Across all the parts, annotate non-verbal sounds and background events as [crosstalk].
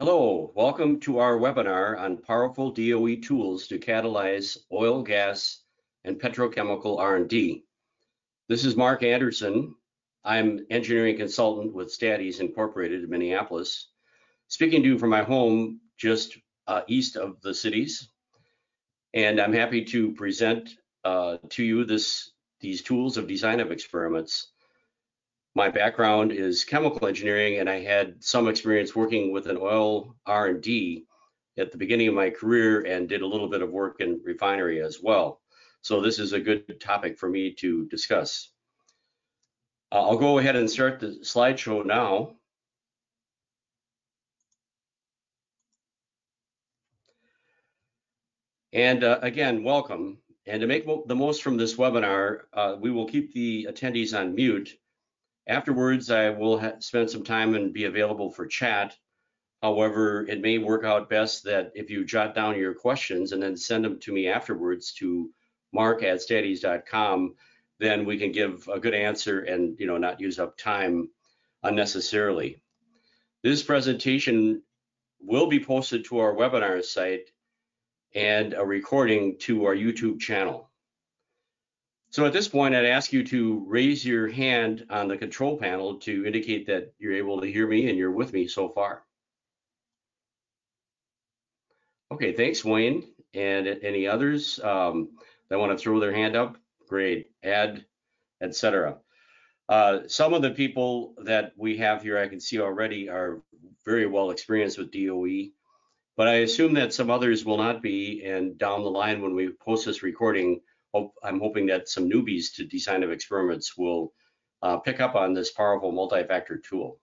Hello, welcome to our webinar on powerful DOE tools to catalyze oil, gas, and petrochemical R&D. This is Mark Anderson. I'm engineering consultant with Stat-Ease Incorporated in Minneapolis, speaking to you from my home just uh, east of the cities. And I'm happy to present uh, to you this these tools of design of experiments my background is chemical engineering, and I had some experience working with an oil R&D at the beginning of my career and did a little bit of work in refinery as well. So this is a good topic for me to discuss. Uh, I'll go ahead and start the slideshow now. And uh, again, welcome. And to make the most from this webinar, uh, we will keep the attendees on mute Afterwards, I will spend some time and be available for chat. However, it may work out best that if you jot down your questions and then send them to me afterwards to mark at statease.com, then we can give a good answer and you know not use up time unnecessarily. This presentation will be posted to our webinar site and a recording to our YouTube channel. So at this point, I'd ask you to raise your hand on the control panel to indicate that you're able to hear me and you're with me so far. Okay, thanks, Wayne. And any others um, that want to throw their hand up? Great, add, etc. Uh, some of the people that we have here, I can see already, are very well experienced with DOE, but I assume that some others will not be. And down the line, when we post this recording, hope, I'm hoping that some newbies to design of experiments will uh, pick up on this powerful multi-factor tool.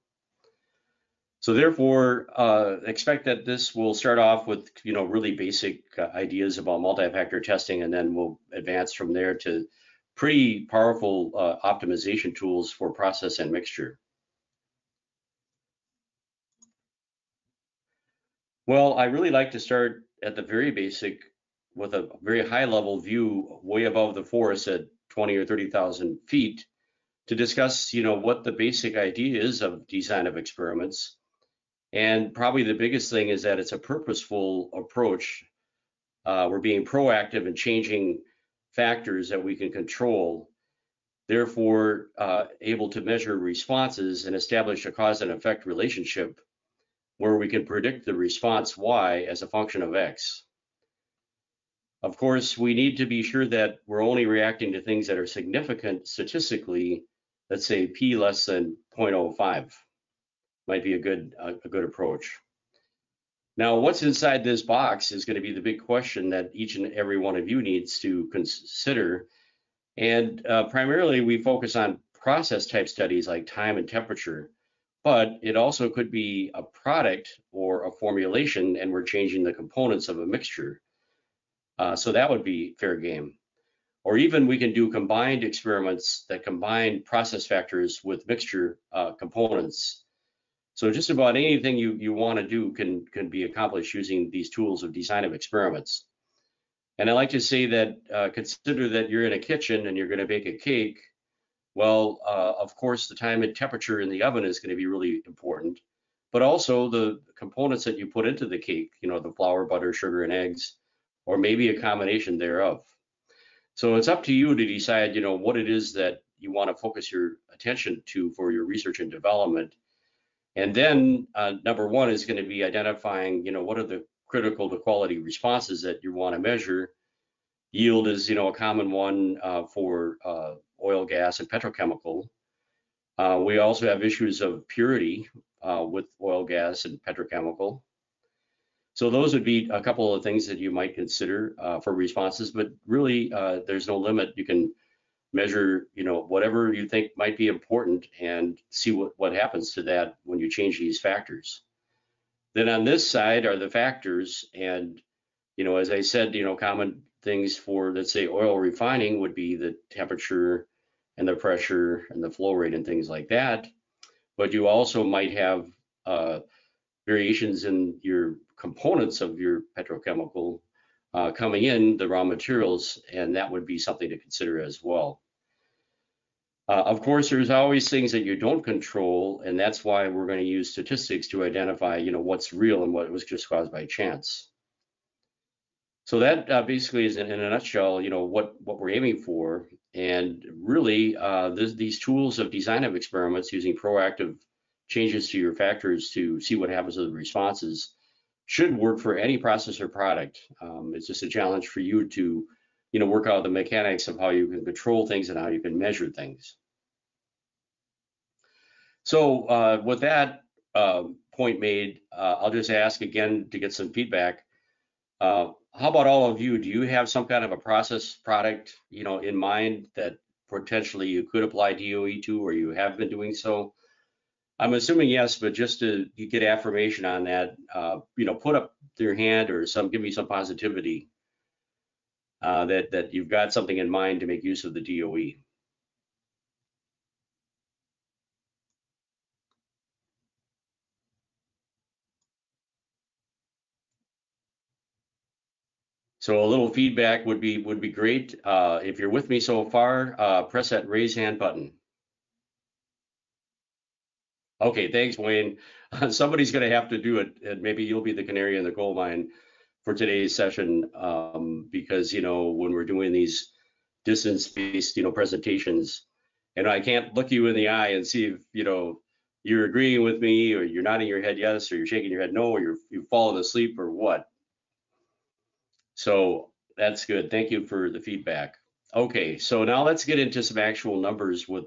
So therefore, uh, expect that this will start off with, you know, really basic uh, ideas about multi-factor testing, and then we'll advance from there to pretty powerful uh, optimization tools for process and mixture. Well, I really like to start at the very basic with a very high level view way above the forest at 20 or 30,000 feet to discuss, you know, what the basic idea is of design of experiments. And probably the biggest thing is that it's a purposeful approach. Uh, we're being proactive in changing factors that we can control, therefore uh, able to measure responses and establish a cause and effect relationship where we can predict the response Y as a function of X. Of course, we need to be sure that we're only reacting to things that are significant statistically. Let's say p less than 0.05 might be a good a, a good approach. Now, what's inside this box is going to be the big question that each and every one of you needs to consider. And uh, primarily, we focus on process type studies like time and temperature, but it also could be a product or a formulation, and we're changing the components of a mixture. Uh, so that would be fair game. Or even we can do combined experiments that combine process factors with mixture uh, components. So just about anything you, you want to do can, can be accomplished using these tools of design of experiments. And I like to say that uh, consider that you're in a kitchen and you're going to bake a cake. Well, uh, of course, the time and temperature in the oven is going to be really important, but also the components that you put into the cake, you know, the flour, butter, sugar, and eggs, or maybe a combination thereof. So it's up to you to decide, you know, what it is that you want to focus your attention to for your research and development. And then uh, number one is going to be identifying, you know, what are the critical to quality responses that you want to measure. Yield is, you know, a common one uh, for uh, oil, gas, and petrochemical. Uh, we also have issues of purity uh, with oil, gas, and petrochemical. So those would be a couple of things that you might consider uh, for responses, but really uh, there's no limit. You can measure, you know, whatever you think might be important and see what, what happens to that when you change these factors. Then on this side are the factors and, you know, as I said, you know, common things for, let's say, oil refining would be the temperature and the pressure and the flow rate and things like that. But you also might have uh, variations in your components of your petrochemical uh, coming in, the raw materials, and that would be something to consider as well. Uh, of course, there's always things that you don't control, and that's why we're going to use statistics to identify, you know, what's real and what was just caused by chance. So that uh, basically is in, in, a nutshell, you know, what what we're aiming for, and really uh, this, these tools of design of experiments using proactive changes to your factors to see what happens to the responses should work for any process or product. Um, it's just a challenge for you to you know, work out the mechanics of how you can control things and how you can measure things. So uh, with that uh, point made, uh, I'll just ask again to get some feedback. Uh, how about all of you? Do you have some kind of a process product, you know, in mind that potentially you could apply DOE to, or you have been doing so? I'm assuming yes, but just to get affirmation on that, uh, you know, put up your hand or some, give me some positivity uh, that that you've got something in mind to make use of the DOE. So a little feedback would be would be great. Uh, if you're with me so far, uh, press that raise hand button. Okay, thanks, Wayne. [laughs] Somebody's going to have to do it, and maybe you'll be the canary in the coal mine for today's session um, because you know when we're doing these distance-based you know presentations, and I can't look you in the eye and see if you know you're agreeing with me or you're nodding your head yes or you're shaking your head no or you're you've fallen asleep or what. So that's good. Thank you for the feedback. Okay, so now let's get into some actual numbers with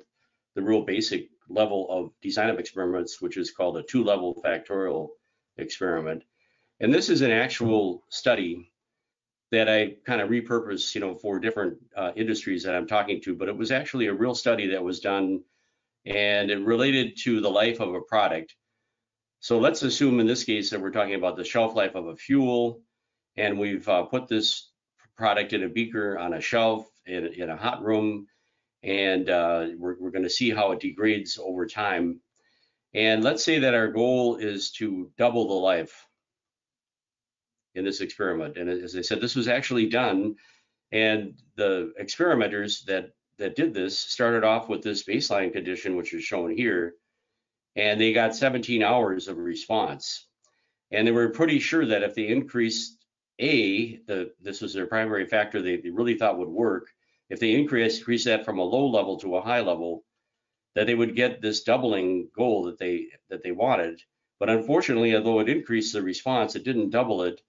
the real basic level of design of experiments, which is called a two-level factorial experiment. And this is an actual study that I kind of repurposed, you know, for different uh, industries that I'm talking to, but it was actually a real study that was done and it related to the life of a product. So let's assume in this case that we're talking about the shelf life of a fuel and we've uh, put this product in a beaker on a shelf in, in a hot room and uh, we're, we're going to see how it degrades over time. And let's say that our goal is to double the life in this experiment. And as I said, this was actually done, and the experimenters that that did this started off with this baseline condition, which is shown here, and they got 17 hours of response. And they were pretty sure that if they increased A, the this was their primary factor they, they really thought would work, if they increase, increase that from a low level to a high level, that they would get this doubling goal that they that they wanted. But unfortunately, although it increased the response, it didn't double it.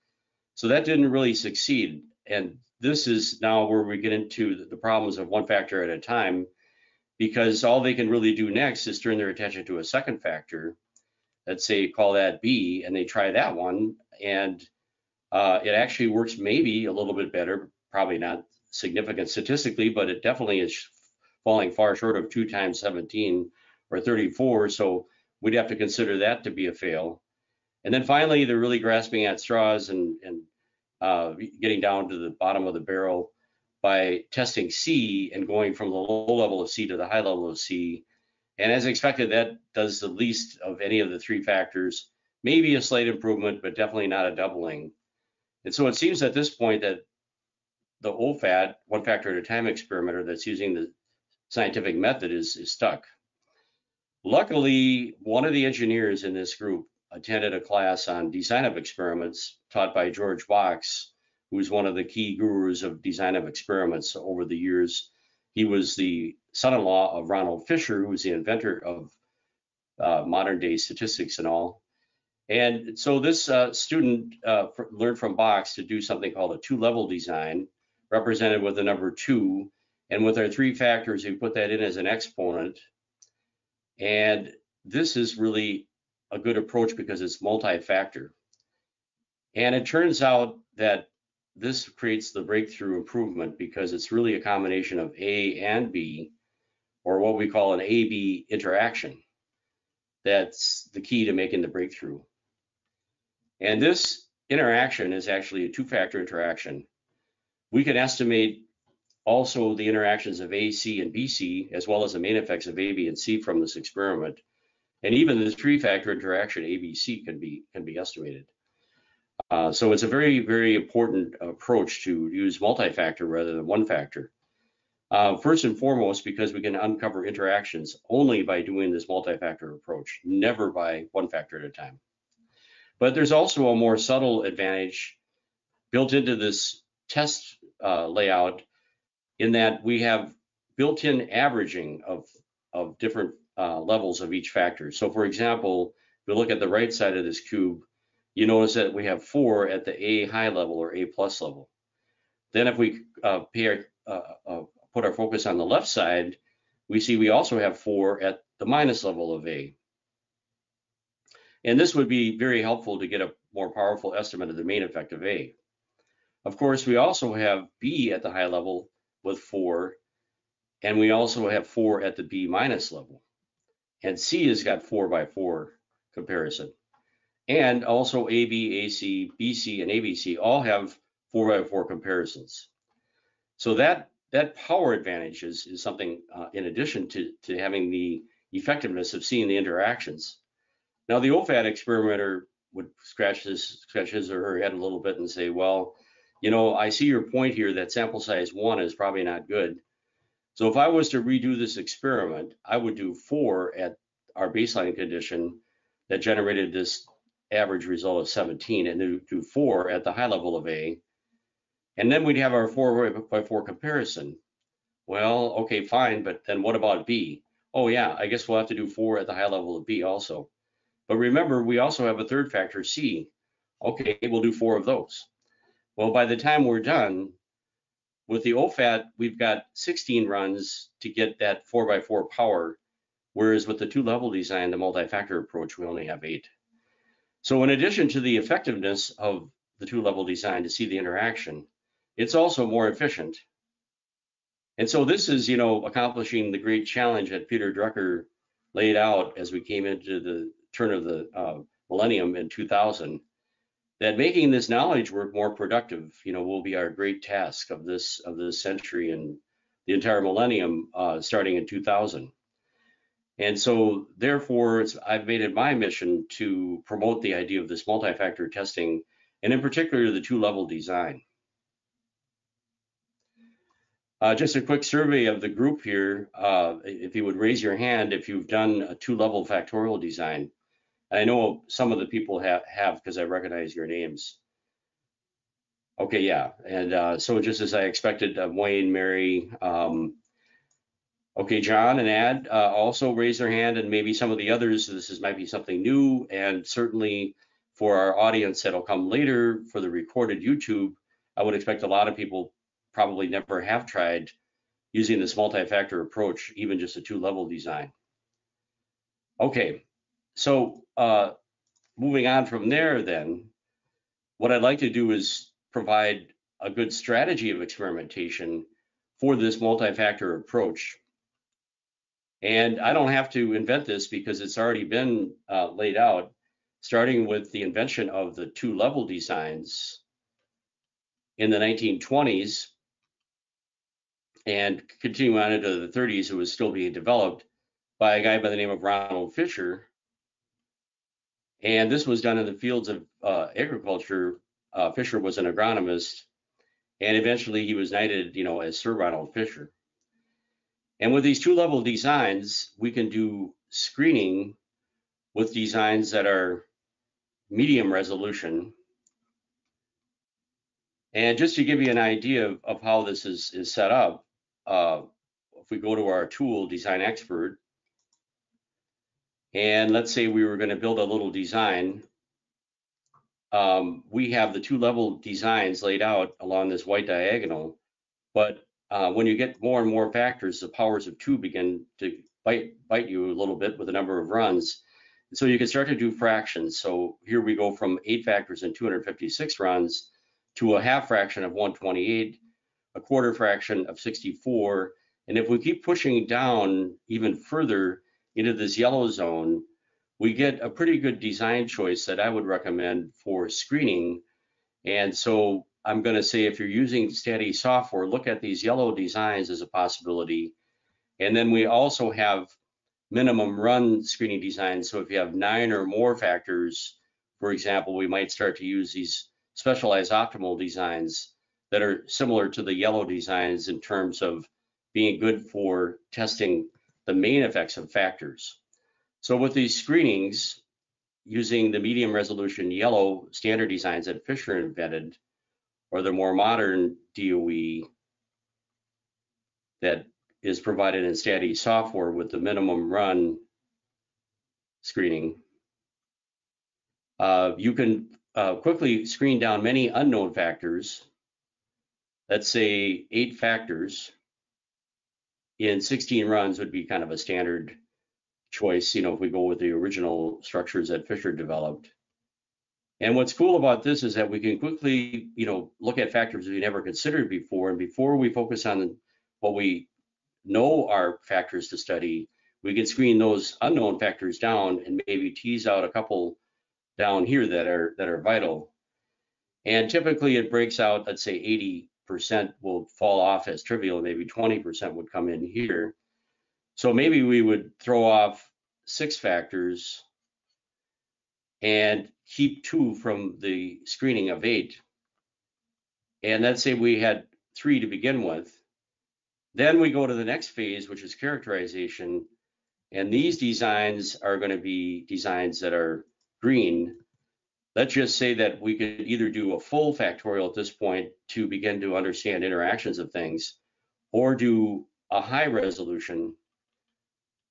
So that didn't really succeed. And this is now where we get into the problems of one factor at a time, because all they can really do next is turn their attention to a second factor. Let's say call that B, and they try that one, and uh, it actually works maybe a little bit better, probably not significant statistically, but it definitely is falling far short of 2 times 17 or 34. So we'd have to consider that to be a fail. And then finally, they're really grasping at straws and, and uh, getting down to the bottom of the barrel by testing C and going from the low level of C to the high level of C. And as expected, that does the least of any of the three factors, maybe a slight improvement, but definitely not a doubling. And so it seems at this point that the OFAT, one factor at a time experimenter that's using the scientific method is, is stuck. Luckily, one of the engineers in this group attended a class on design of experiments taught by George Box, who's one of the key gurus of design of experiments over the years. He was the son-in-law of Ronald Fisher, who's the inventor of uh, modern day statistics and all. And so this uh, student uh, learned from Box to do something called a two-level design, represented with the number two. And with our three factors, we put that in as an exponent. And this is really a good approach because it's multi-factor. And it turns out that this creates the breakthrough improvement because it's really a combination of A and B, or what we call an A-B interaction. That's the key to making the breakthrough. And this interaction is actually a two-factor interaction. We can estimate also the interactions of A, C, and BC, as well as the main effects of A, B, and C from this experiment. And even the three-factor interaction ABC can be can be estimated. Uh, so it's a very very important approach to use multi-factor rather than one factor. Uh, first and foremost, because we can uncover interactions only by doing this multi-factor approach, never by one factor at a time. But there's also a more subtle advantage built into this test uh, layout in that we have built-in averaging of, of different uh, levels of each factor. So for example, if we look at the right side of this cube, you notice that we have four at the A high level or A plus level. Then if we uh, uh, uh, put our focus on the left side, we see we also have four at the minus level of A. And this would be very helpful to get a more powerful estimate of the main effect of A. Of course, we also have B at the high level with four, and we also have four at the B minus level. And C has got four by four comparison. And also AB, AC, BC, and ABC all have four by four comparisons. So that that power advantage is, is something uh, in addition to, to having the effectiveness of seeing the interactions. Now the OFAT experimenter would scratch his scratch his or her head a little bit and say, well, you know, I see your point here that sample size one is probably not good. So if I was to redo this experiment, I would do four at our baseline condition that generated this average result of 17 and then do four at the high level of A. And then we'd have our four by four comparison. Well, okay, fine, but then what about B? Oh yeah, I guess we'll have to do four at the high level of B also. But remember, we also have a third factor, C. Okay, we'll do four of those. Well, by the time we're done, with the OFAT, we've got 16 runs to get that 4x4 power, whereas with the two-level design, the multi-factor approach, we only have eight. So in addition to the effectiveness of the two-level design to see the interaction, it's also more efficient. And so this is, you know, accomplishing the great challenge that Peter Drucker laid out as we came into the turn of the uh, millennium in 2000 that making this knowledge work more productive you know will be our great task of this of this century and the entire millennium uh, starting in 2000 and so therefore i've made it my mission to promote the idea of this multi-factor testing and in particular the two-level design uh, just a quick survey of the group here. Uh, if you would raise your hand if you've done a two-level factorial design. I know some of the people have have because I recognize your names. Okay, yeah, and uh, so just as I expected, uh, Wayne, Mary, um, okay, John and Ad uh, also raised their hand, and maybe some of the others. This is might be something new, and certainly for our audience that'll come later for the recorded YouTube, I would expect a lot of people probably never have tried using this multi-factor approach, even just a two-level design. Okay, so uh, moving on from there, then, what I'd like to do is provide a good strategy of experimentation for this multi-factor approach. And I don't have to invent this because it's already been uh, laid out, starting with the invention of the two-level designs in the 1920s and continuing on into the 30s, it was still being developed by a guy by the name of Ronald Fisher, and this was done in the fields of uh, agriculture. Uh, Fisher was an agronomist, and eventually he was knighted, you know, as Sir Ronald Fisher. And with these two-level designs, we can do screening with designs that are medium resolution. And just to give you an idea of, of how this is, is set up, uh, if we go to our tool, Design Expert, and let's say we were going to build a little design. Um, we have the two level designs laid out along this white diagonal, but uh, when you get more and more factors, the powers of two begin to bite, bite you a little bit with the number of runs. So you can start to do fractions. So here we go from eight factors and 256 runs to a half fraction of 128, a quarter fraction of 64. And if we keep pushing down even further, into this yellow zone, we get a pretty good design choice that I would recommend for screening. And so I'm going to say if you're using Stat-Ease software, look at these yellow designs as a possibility. And then we also have minimum run screening designs. So if you have nine or more factors, for example, we might start to use these specialized optimal designs that are similar to the yellow designs in terms of being good for testing the main effects of factors. So with these screenings, using the medium resolution yellow standard designs that Fisher invented, or the more modern DOE that is provided in Stat-Ease software with the minimum run screening, uh, you can uh, quickly screen down many unknown factors, let's say eight factors in 16 runs would be kind of a standard choice, you know, if we go with the original structures that Fisher developed. And what's cool about this is that we can quickly, you know, look at factors we never considered before. And before we focus on what we know are factors to study, we can screen those unknown factors down and maybe tease out a couple down here that are that are vital. And typically it breaks out, let's say 80% will fall off as trivial, maybe 20% would come in here. So maybe we would throw off six factors and keep two from the screening of eight. And let's say we had three to begin with. Then we go to the next phase, which is characterization. And these designs are going to be designs that are green. Let's just say that we could either do a full factorial at this point to begin to understand interactions of things, or do a high resolution,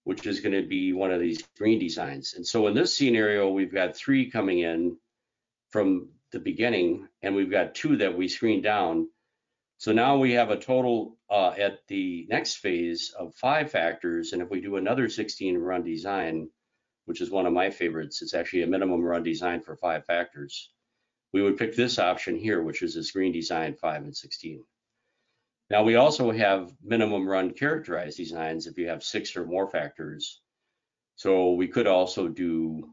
which is going to be one of these green designs. And so in this scenario, we've got three coming in from the beginning, and we've got two that we screened down. So now we have a total uh, at the next phase of five factors. And if we do another 16 run design, which is one of my favorites, it's actually a minimum run design for five factors. We would pick this option here, which is a screen design five and 16. Now we also have minimum run characterized designs if you have six or more factors. So we could also do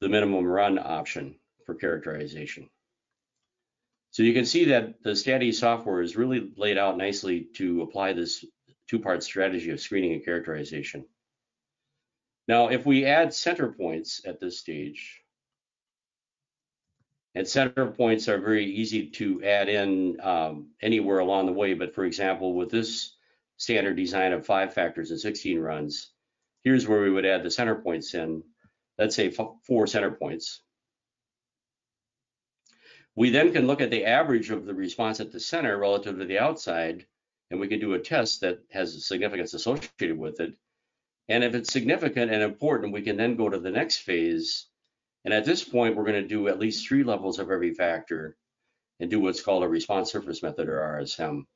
the minimum run option for characterization. So you can see that the Stat-Ease software is really laid out nicely to apply this two-part strategy of screening and characterization. Now, if we add center points at this stage, and center points are very easy to add in um, anywhere along the way, but for example, with this standard design of five factors and 16 runs, here's where we would add the center points in, let's say four center points. We then can look at the average of the response at the center relative to the outside, and we can do a test that has a significance associated with it. And if it's significant and important, we can then go to the next phase. And at this point, we're going to do at least three levels of every factor and do what's called a response surface method or RSM.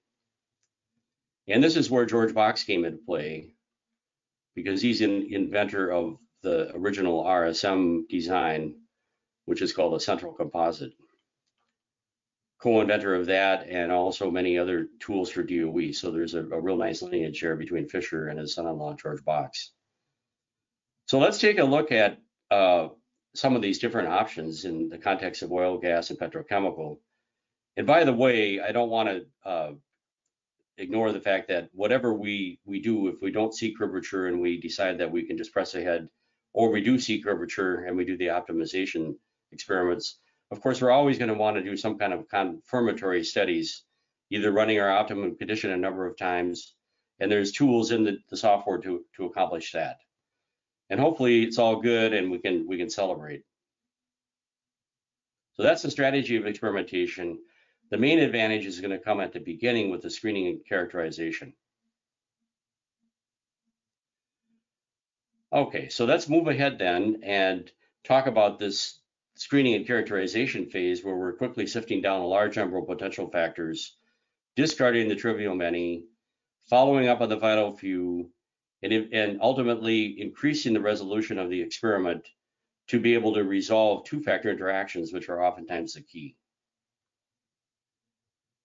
And this is where George Box came into play because he's an inventor of the original RSM design, which is called a central composite co-inventor of that and also many other tools for DOE. So there's a, a real nice lineage here between Fisher and his son-in-law, George Box. So let's take a look at uh, some of these different options in the context of oil, gas, and petrochemical. And by the way, I don't want to uh, ignore the fact that whatever we, we do, if we don't see curvature and we decide that we can just press ahead, or we do see curvature and we do the optimization experiments, of course, we're always going to want to do some kind of confirmatory studies, either running our optimum condition a number of times, and there's tools in the, the software to, to accomplish that. And hopefully it's all good and we can we can celebrate. So that's the strategy of experimentation. The main advantage is going to come at the beginning with the screening and characterization. Okay, so let's move ahead then and talk about this screening and characterization phase where we're quickly sifting down a large number of potential factors, discarding the trivial many, following up on the vital few, and, and ultimately increasing the resolution of the experiment to be able to resolve two-factor interactions, which are oftentimes the key.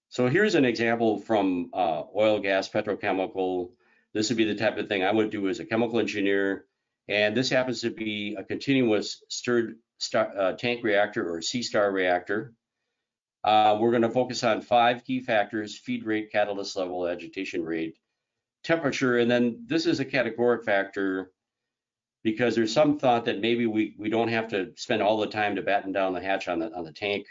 So here's an example from uh, oil, gas, petrochemical. This would be the type of thing I would do as a chemical engineer. And this happens to be a continuous stirred star, uh, tank reactor or C-star reactor. Uh, we're going to focus on five key factors, feed rate, catalyst level, agitation rate, temperature, and then this is a categoric factor because there's some thought that maybe we, we don't have to spend all the time to batten down the hatch on the, on the tank.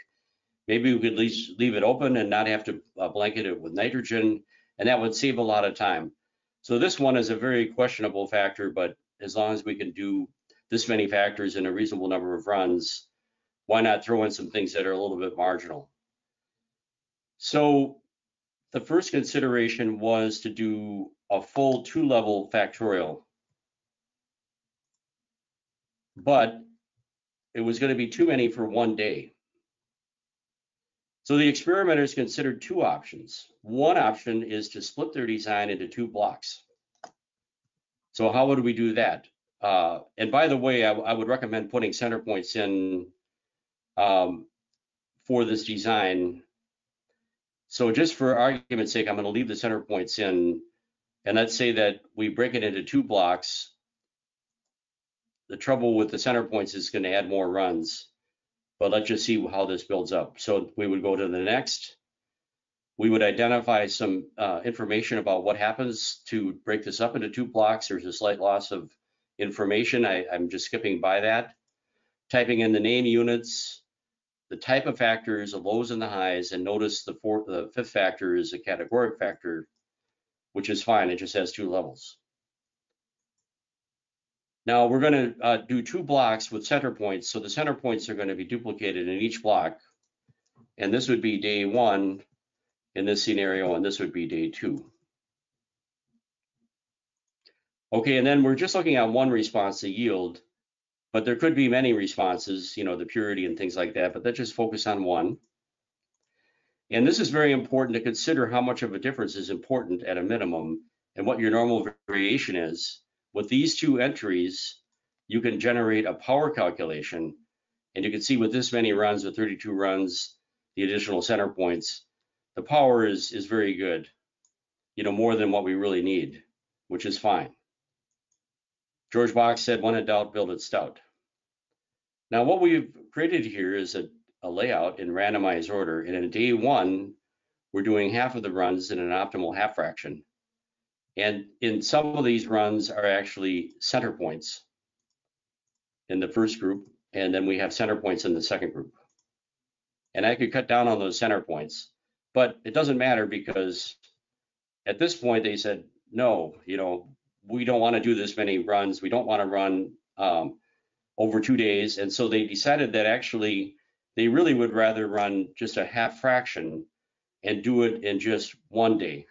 Maybe we could at least leave it open and not have to uh, blanket it with nitrogen. and that would save a lot of time. So this one is a very questionable factor, but as long as we can do this many factors in a reasonable number of runs, why not throw in some things that are a little bit marginal? So the first consideration was to do a full two-level factorial. But it was going to be too many for one day. So the experimenters considered two options. One option is to split their design into two blocks. So how would we do that? Uh, and by the way, I, I, would recommend putting center points in um, for this design. So just for argument's sake, I'm going to leave the center points in. And let's say that we break it into two blocks. The trouble with the center points is going to add more runs. But let's just see how this builds up. So we would go to the next. We would identify some uh, information about what happens to break this up into two blocks. There's a slight loss of information. I, I'm just skipping by that. Typing in the name units, the type of factors, the lows and the highs, and notice the fourth, the fifth factor is a categoric factor, which is fine. It just has two levels. Now we're going to uh, do two blocks with center points. So the center points are going to be duplicated in each block. And this would be day one in this scenario, and this would be day two. Okay, and then we're just looking at one response, the yield, but there could be many responses, you know, the purity and things like that, but let's just focus on one. And this is very important to consider how much of a difference is important at a minimum and what your normal variation is with these two entries, you can generate a power calculation. And you can see with this many runs, with 32 runs, the additional center points, the power is, is very good, you know, more than what we really need, which is fine. George Box said, when in doubt, build it stout. Now, what we've created here is a, a layout in randomized order. And in day one, we're doing half of the runs in an optimal half fraction. And in some of these runs are actually center points in the first group, and then we have center points in the second group. And I could cut down on those center points, but it doesn't matter because at this point they said, no, you know, we don't want to do this many runs. We don't want to run um, over two days. And so they decided that actually they really would rather run just a half fraction and do it in just one day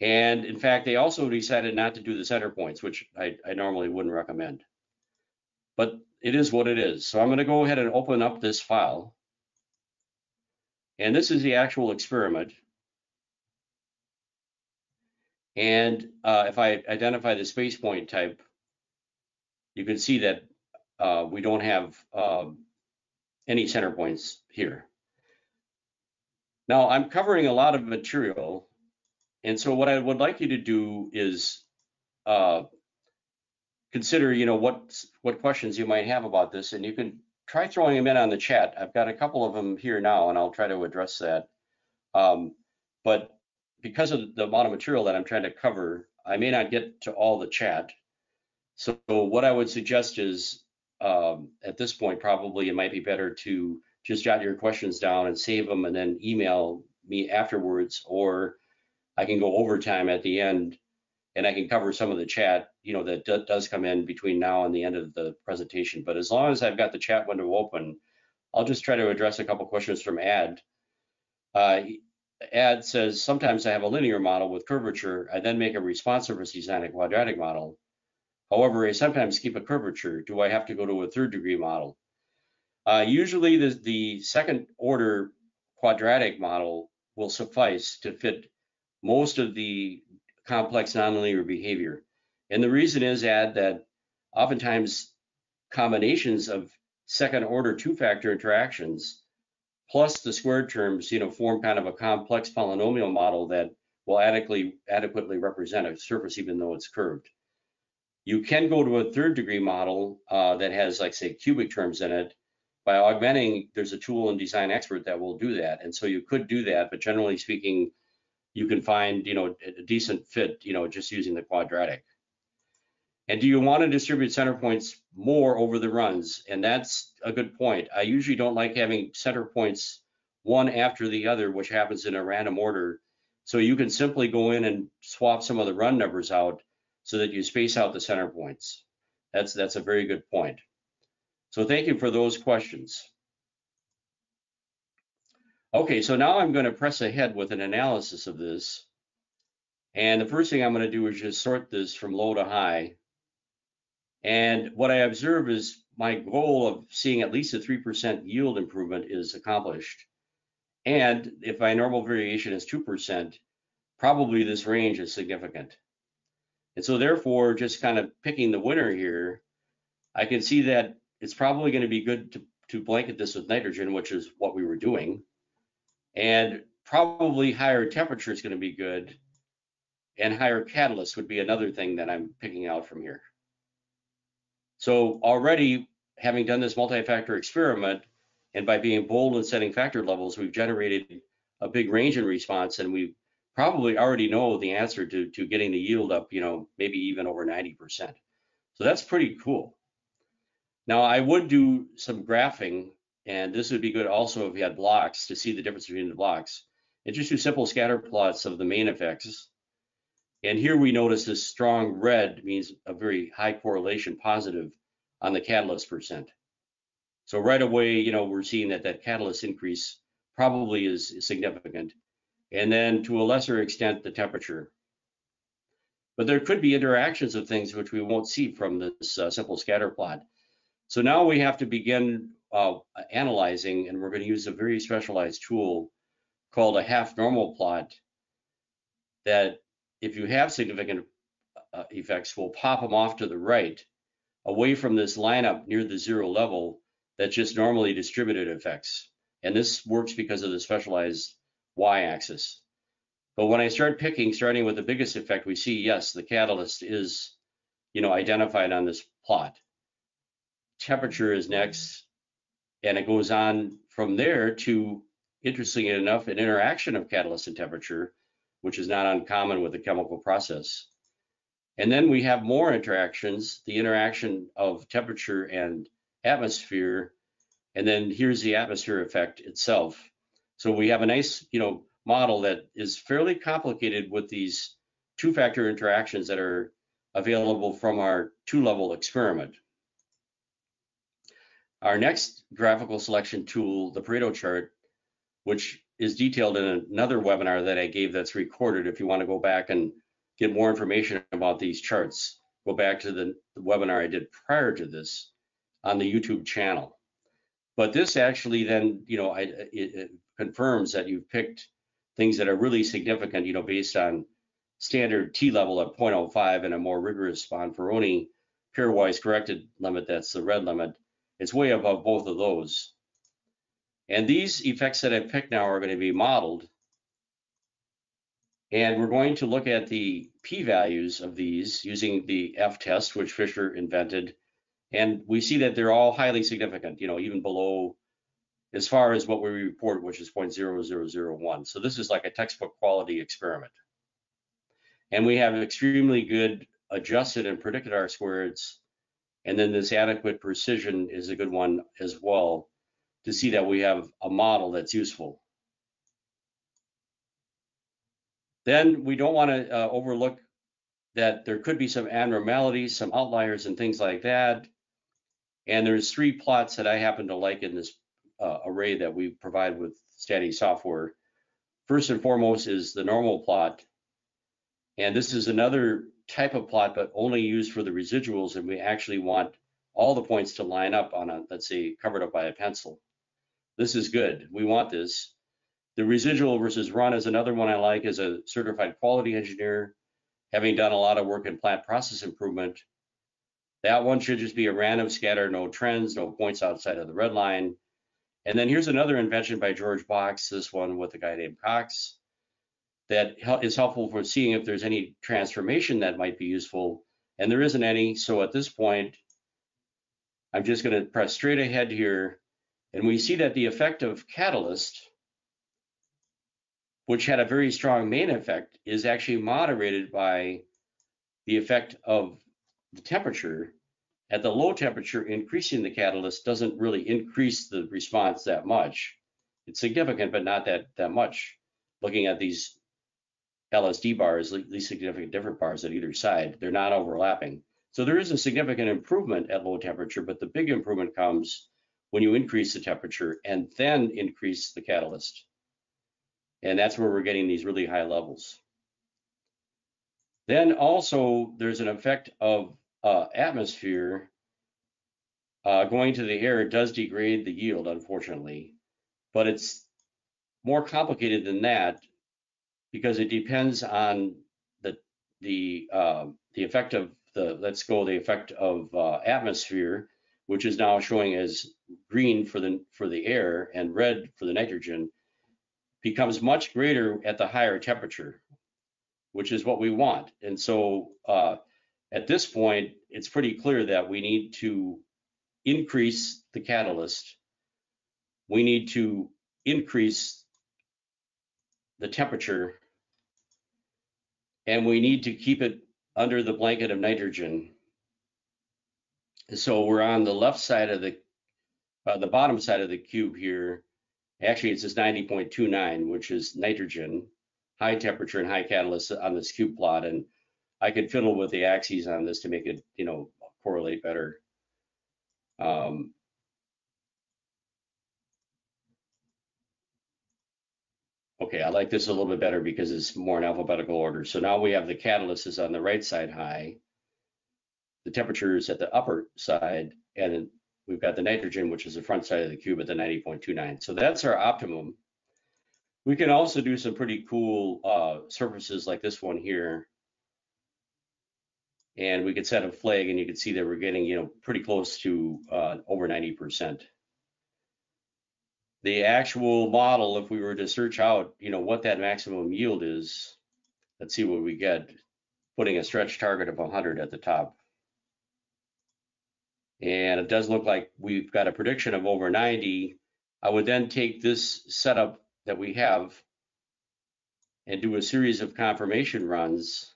and in fact, they also decided not to do the center points, which I, I normally wouldn't recommend. But it is what it is. So I'm going to go ahead and open up this file. And this is the actual experiment. And uh, if I identify the space point type, you can see that uh, we don't have uh, any center points here. Now I'm covering a lot of material and so what I would like you to do is uh, consider, you know, what what questions you might have about this, and you can try throwing them in on the chat. I've got a couple of them here now, and I'll try to address that. Um, but because of the amount of material that I'm trying to cover, I may not get to all the chat. So what I would suggest is um, at this point, probably it might be better to just jot your questions down and save them and then email me afterwards or I can go overtime at the end and I can cover some of the chat, you know, that d- does come in between now and the end of the presentation. But as long as I've got the chat window open, I'll just try to address a couple questions from Ad. Uh, Ad says, sometimes I have a linear model with curvature. I then make a response surface design a quadratic model. However, I sometimes keep a curvature. Do I have to go to a third degree model? Uh, usually the, the second order quadratic model will suffice to fit most of the complex nonlinear behavior. And the reason is Ad that oftentimes combinations of second order two factor interactions plus the squared terms, you know, form kind of a complex polynomial model that will adequately adequately represent a surface even though it's curved. You can go to a third degree model uh, that has like say cubic terms in it. By augmenting, there's a tool in Design Expert that will do that. And so you could do that, but generally speaking, you can find, you know, a decent fit, you know, just using the quadratic. And do you want to distribute center points more over the runs? And that's a good point. I usually don't like having center points one after the other, which happens in a random order, So you can simply go in and swap some of the run numbers out so that you space out the center points. That's, that's a very good point. So thank you for those questions. Okay, so now I'm going to press ahead with an analysis of this. And the first thing I'm going to do is just sort this from low to high. And what I observe is my goal of seeing at least a 3% yield improvement is accomplished. And if my normal variation is 2%, probably this range is significant. And so therefore, just kind of picking the winner here, I can see that it's probably going to be good to, to blanket this with nitrogen, which is what we were doing. And probably higher temperature is going to be good. And higher catalyst would be another thing that I'm picking out from here. So already having done this multi-factor experiment, and by being bold and setting factor levels, we've generated a big range in response, and we probably already know the answer to, to getting the yield up, you know, maybe even over 90%. So that's pretty cool. Now I would do some graphing, and this would be good also if you had blocks to see the difference between the blocks. And just do simple scatter plots of the main effects. And here we notice this strong red means a very high correlation positive on the catalyst percent. So right away, you know, we're seeing that that catalyst increase probably is, significant. And then to a lesser extent, the temperature. But there could be interactions of things which we won't see from this uh, simple scatter plot. So now we have to begin uh, analyzing, and we're going to use a very specialized tool called a half normal plot that if you have significant uh, effects, will pop them off to the right, away from this lineup near the zero level that's just normally distributed effects. And this works because of the specialized y-axis. But when I start picking, starting with the biggest effect, we see, yes, the catalyst is, you know, identified on this plot. Temperature is next, and it goes on from there to, interestingly enough, an interaction of catalyst and temperature which is not uncommon with a chemical process. And then we have more interactions, the interaction of temperature and atmosphere. And then here's the atmosphere effect itself. So we have a nice, you know, model that is fairly complicated with these two factor interactions that are available from our two level experiment. Our next graphical selection tool, the Pareto chart, which is detailed in another webinar that I gave that's recorded. If you want to go back and get more information about these charts, go back to the, the webinar I did prior to this on the YouTube channel. But this actually then, you know, I, it, it confirms that you've picked things that are really significant, you know, based on standard T level at 0.05 and a more rigorous Bonferroni pairwise corrected limit, that's the red limit. It's way above both of those. And these effects that I've picked now are going to be modeled. And we're going to look at the p-values of these using the F-test, which Fisher invented. And we see that they're all highly significant, you know, even below as far as what we report, which is 0.0001. So this is like a textbook quality experiment. And we have extremely good adjusted and predicted R squareds. And then this adequate precision is a good one as well to see that we have a model that's useful. Then we don't want to uh, overlook that there could be some abnormalities, some outliers and things like that. And there's three plots that I happen to like in this uh, array that we provide with Stat-Ease software. First and foremost is the normal plot. And this is another type of plot, but only used for the residuals. And we actually want all the points to line up on a, let's say, covered up by a pencil. This is good. We want this. The residual versus run is another one I like as a certified quality engineer, having done a lot of work in plant process improvement. That one should just be a random scatter, no trends, no points outside of the red line. And then here's another invention by George Box, this one with a guy named Cox, that is helpful for seeing if there's any transformation that might be useful. And there isn't any. So at this point, I'm just going to press straight ahead here and we see that the effect of catalyst, which had a very strong main effect, is actually moderated by the effect of the temperature. At the low temperature, increasing the catalyst doesn't really increase the response that much. It's significant, but not that, that much, looking at these LSD bars, least significant different bars at either side. They're not overlapping. So there is a significant improvement at low temperature, but the big improvement comes when you increase the temperature and then increase the catalyst. And that's where we're getting these really high levels. Then also there's an effect of uh, atmosphere uh, going to the air. It does degrade the yield, unfortunately, but it's more complicated than that because it depends on the the uh, the effect of the let's go the effect of uh, atmosphere, which is now showing as green for the for the air and red for the nitrogen, becomes much greater at the higher temperature, which is what we want. And so uh, at this point, it's pretty clear that we need to increase the catalyst. We need to increase the temperature and we need to keep it under the blanket of nitrogen. So we're on the left side of the, uh, the bottom side of the cube here. Actually, it says 90.29, which is nitrogen, high temperature and high catalyst on this cube plot. And I could fiddle with the axes on this to make it, you know, correlate better. Um, okay, I like this a little bit better because it's more in alphabetical order. So now we have the catalyst is on the right side high, the temperature is at the upper side, and we've got the nitrogen, which is the front side of the cube at the 90.29. So that's our optimum. We can also do some pretty cool uh, surfaces like this one here. And we could set a flag and you can see that we're getting, you know, pretty close to uh, over 90% the actual model, if we were to search out, you know, what that maximum yield is, let's see what we get, putting a stretch target of 100 at the top. And it does look like we've got a prediction of over 90. I would then take this setup that we have and do a series of confirmation runs.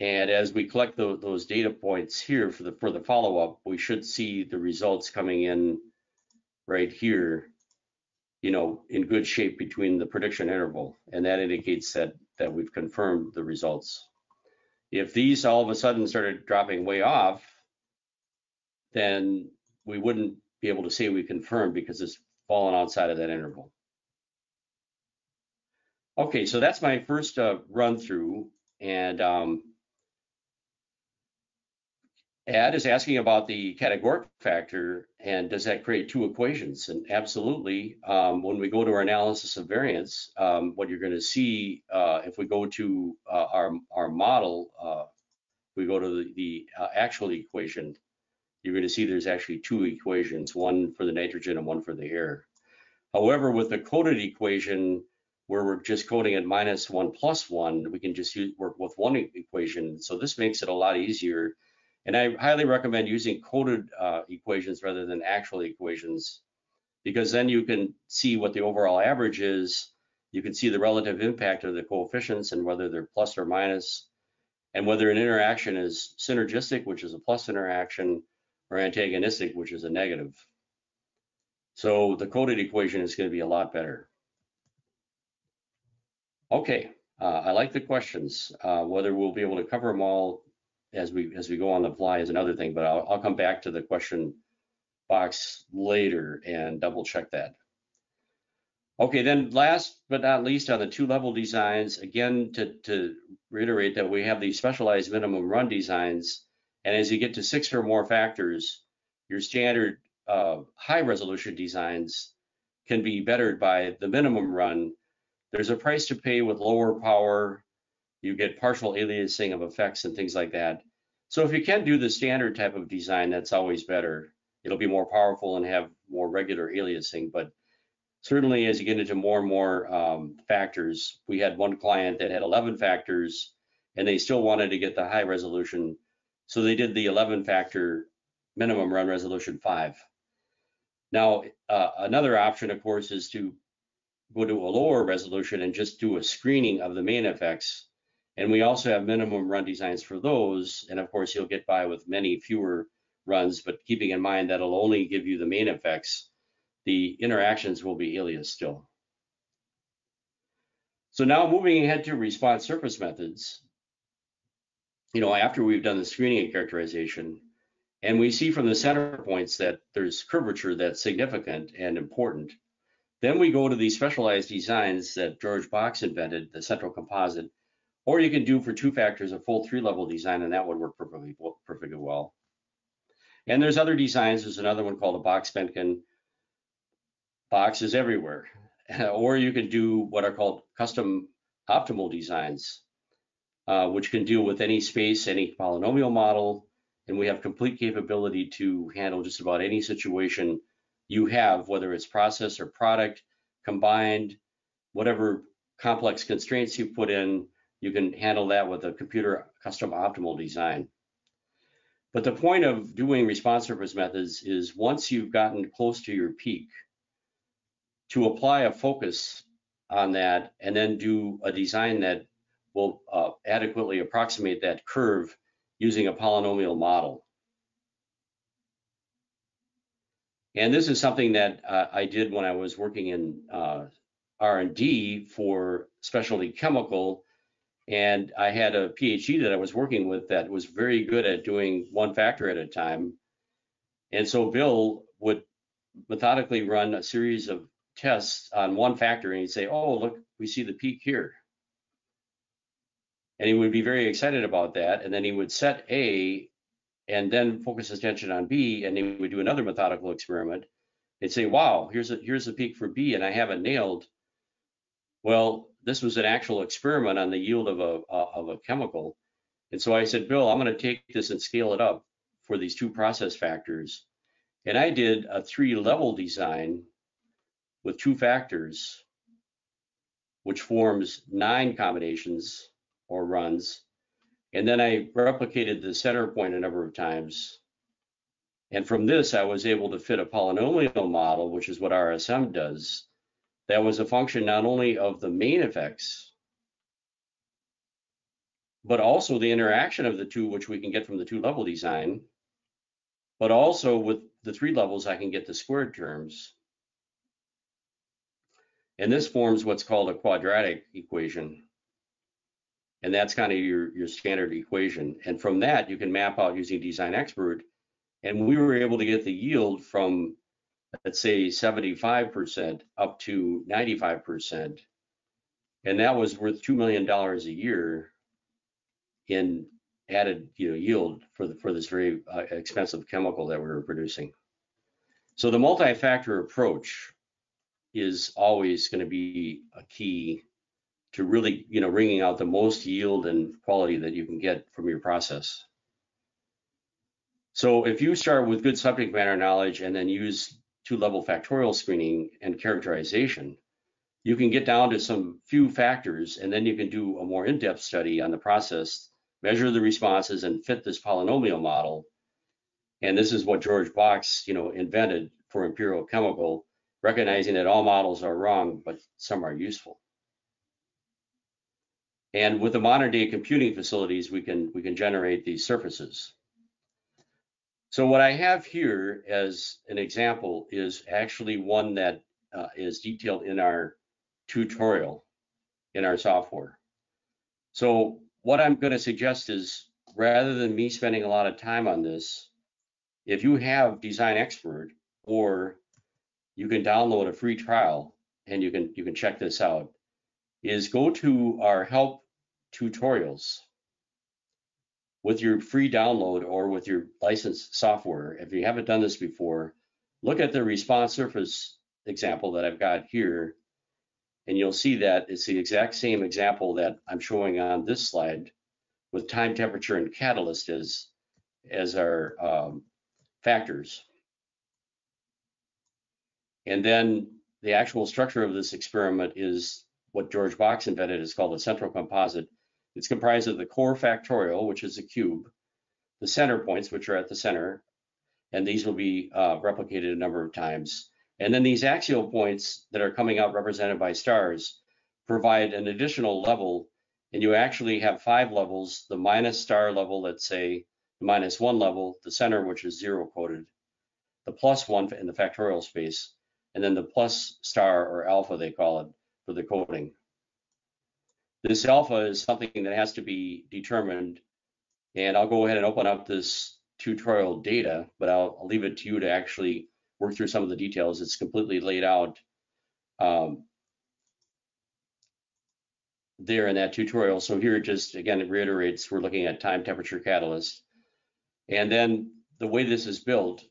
And as we collect the, those data points here for the for the follow-up, we should see the results coming in right here, you know, in good shape between the prediction interval. And that indicates that that we've confirmed the results. If these all of a sudden started dropping way off, then we wouldn't be able to say we confirmed because it's fallen outside of that interval. Okay, so that's my first uh, run through. And um, Ad is asking about the categoric factor and does that create two equations? And absolutely, um, when we go to our analysis of variance, um, what you're going to see uh, if we go to uh, our, our model, uh, we go to the, the uh, actual equation, you're going to see there's actually two equations, one for the nitrogen and one for the air. However, with the coded equation, where we're just coding at minus one plus one, we can just use, work with one equation. So this makes it a lot easier and I highly recommend using coded uh, equations rather than actual equations, because then you can see what the overall average is. You can see the relative impact of the coefficients and whether they're plus or minus, and whether an interaction is synergistic, which is a plus interaction, or antagonistic, which is a negative. So the coded equation is going to be a lot better. Okay, uh, I like the questions. Uh, whether we'll be able to cover them all as we as we go on the fly is another thing, but I'll, I'll come back to the question box later and double check that. Okay, then last but not least on the two level designs, again, to, to reiterate that we have these specialized minimum run designs. And as you get to six or more factors, your standard uh, high resolution designs can be bettered by the minimum run. There's a price to pay with lower power you get partial aliasing of effects and things like that. So if you can do the standard type of design, that's always better. It'll be more powerful and have more regular aliasing. But certainly as you get into more and more um, factors, we had one client that had 11 factors and they still wanted to get the high resolution. So they did the 11 factor minimum run resolution five. Now, uh, another option, of course, is to go to a lower resolution and just do a screening of the main effects and we also have minimum run designs for those. And of course, you'll get by with many fewer runs, but keeping in mind that it'll only give you the main effects. The interactions will be alias still. So now moving ahead to response surface methods, you know, after we've done the screening and characterization, and we see from the center points that there's curvature that's significant and important, then we go to these specialized designs that George Box invented, the central composite, or you can do for two factors a full three level design, and that would work perfectly, perfectly well. And there's other designs. There's another one called a box Box Boxes everywhere. [laughs] or you can do what are called custom optimal designs, uh, which can deal with any space, any polynomial model, and we have complete capability to handle just about any situation you have, whether it's process or product, combined, whatever complex constraints you put in, you can handle that with a computer custom optimal design. But the point of doing response surface methods is once you've gotten close to your peak, to apply a focus on that and then do a design that will uh, adequately approximate that curve using a polynomial model. And this is something that uh, I did when I was working in uh, R&D for specialty chemical. And I had a PhD that I was working with that was very good at doing one factor at a time. And so Bill would methodically run a series of tests on one factor and he'd say, oh, look, we see the peak here. And he would be very excited about that. And then he would set A and then focus his attention on B, and he would do another methodical experiment and say, wow, here's a here's a peak for B, and I have it nailed. Well, this was an actual experiment on the yield of a uh, of a chemical. And so I said, Bill, I'm going to take this and scale it up for these two process factors. And I did a three level design with two factors, which forms nine combinations or runs. And then I replicated the center point a number of times. And from this, I was able to fit a polynomial model, which is what RSM does. That was a function not only of the main effects, but also the interaction of the two, which we can get from the two level design, but also with the three levels, I can get the squared terms. And this forms what's called a quadratic equation. And that's kind of your, your standard equation. And from that, you can map out using Design Expert. And we were able to get the yield from, let's say, 75% up to 95%. And that was worth $2 million a year in added you know, yield for, the, for this very uh, expensive chemical that we were producing. So the multi-factor approach is always going to be a key to really, you know, wringing out the most yield and quality that you can get from your process. So if you start with good subject matter knowledge and then use two-level factorial screening and characterization, you can get down to some few factors and then you can do a more in-depth study on the process, measure the responses and fit this polynomial model. And this is what George Box, you know, invented for Imperial Chemical recognizing that all models are wrong, but some are useful. And with the modern day computing facilities, we can, we can generate these surfaces. So what I have here as an example is actually one that uh, is detailed in our tutorial in our software. So what I'm going to suggest is rather than me spending a lot of time on this, if you have Design Expert or you can download a free trial and you can you can check this out is go to our help tutorials with your free download or with your licensed software if you haven't done this before look at the response surface example that I've got here and you'll see that it's the exact same example that I'm showing on this slide with time temperature and catalyst as as our um, factors and then the actual structure of this experiment is what George Box invented. is called a central composite. It's comprised of the core factorial, which is a cube, the center points, which are at the center, and these will be uh, replicated a number of times. And then these axial points that are coming out represented by stars provide an additional level, and you actually have five levels, the minus star level, let's say, the minus one level, the center, which is zero coded, the plus one in the factorial space, and then the plus star or alpha they call it for the coding. This alpha is something that has to be determined. And I'll go ahead and open up this tutorial data, but I'll, I'll leave it to you to actually work through some of the details. It's completely laid out um, there in that tutorial. So here it just, again, it reiterates, we're looking at time temperature catalyst. And then the way this is built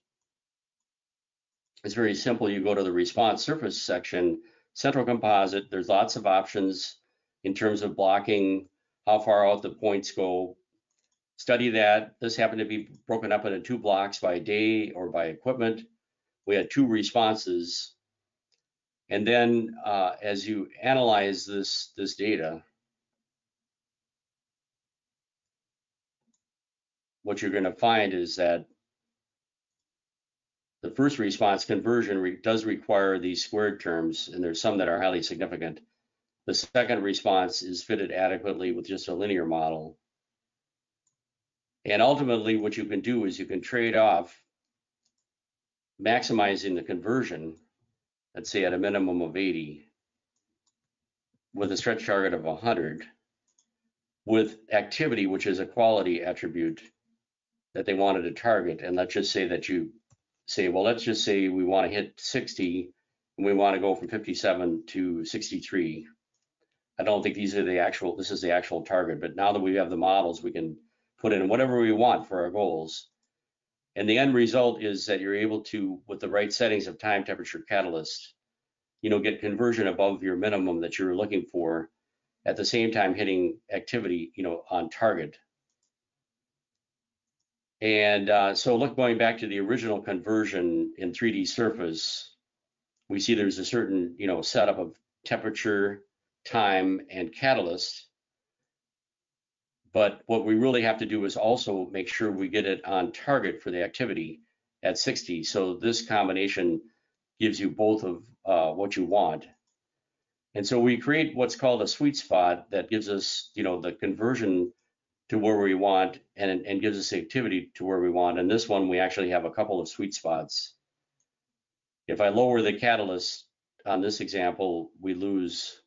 is very simple. You go to the response surface section, central composite, there's lots of options in terms of blocking, how far out the points go. Study that. This happened to be broken up into two blocks by day or by equipment. We had two responses. And then uh, as you analyze this, this data, what you're going to find is that the first response conversion re does require these squared terms, and there's some that are highly significant. The second response is fitted adequately with just a linear model. And ultimately, what you can do is you can trade off maximizing the conversion, let's say at a minimum of 80, with a stretch target of 100, with activity, which is a quality attribute that they wanted to target. And let's just say that you say, well, let's just say we want to hit 60 and we want to go from 57 to 63. I don't think these are the actual, this is the actual target, but now that we have the models, we can put in whatever we want for our goals. And the end result is that you're able to, with the right settings of time, temperature, catalyst, you know, get conversion above your minimum that you're looking for at the same time hitting activity, you know, on target. And uh, so look, going back to the original conversion in 3D surface, we see there's a certain, you know, setup of temperature, time, and catalyst. But what we really have to do is also make sure we get it on target for the activity at 60. So this combination gives you both of uh, what you want. And so we create what's called a sweet spot that gives us, you know, the conversion to where we want and, and gives us the activity to where we want. And this one, we actually have a couple of sweet spots. If I lower the catalyst on this example, we lose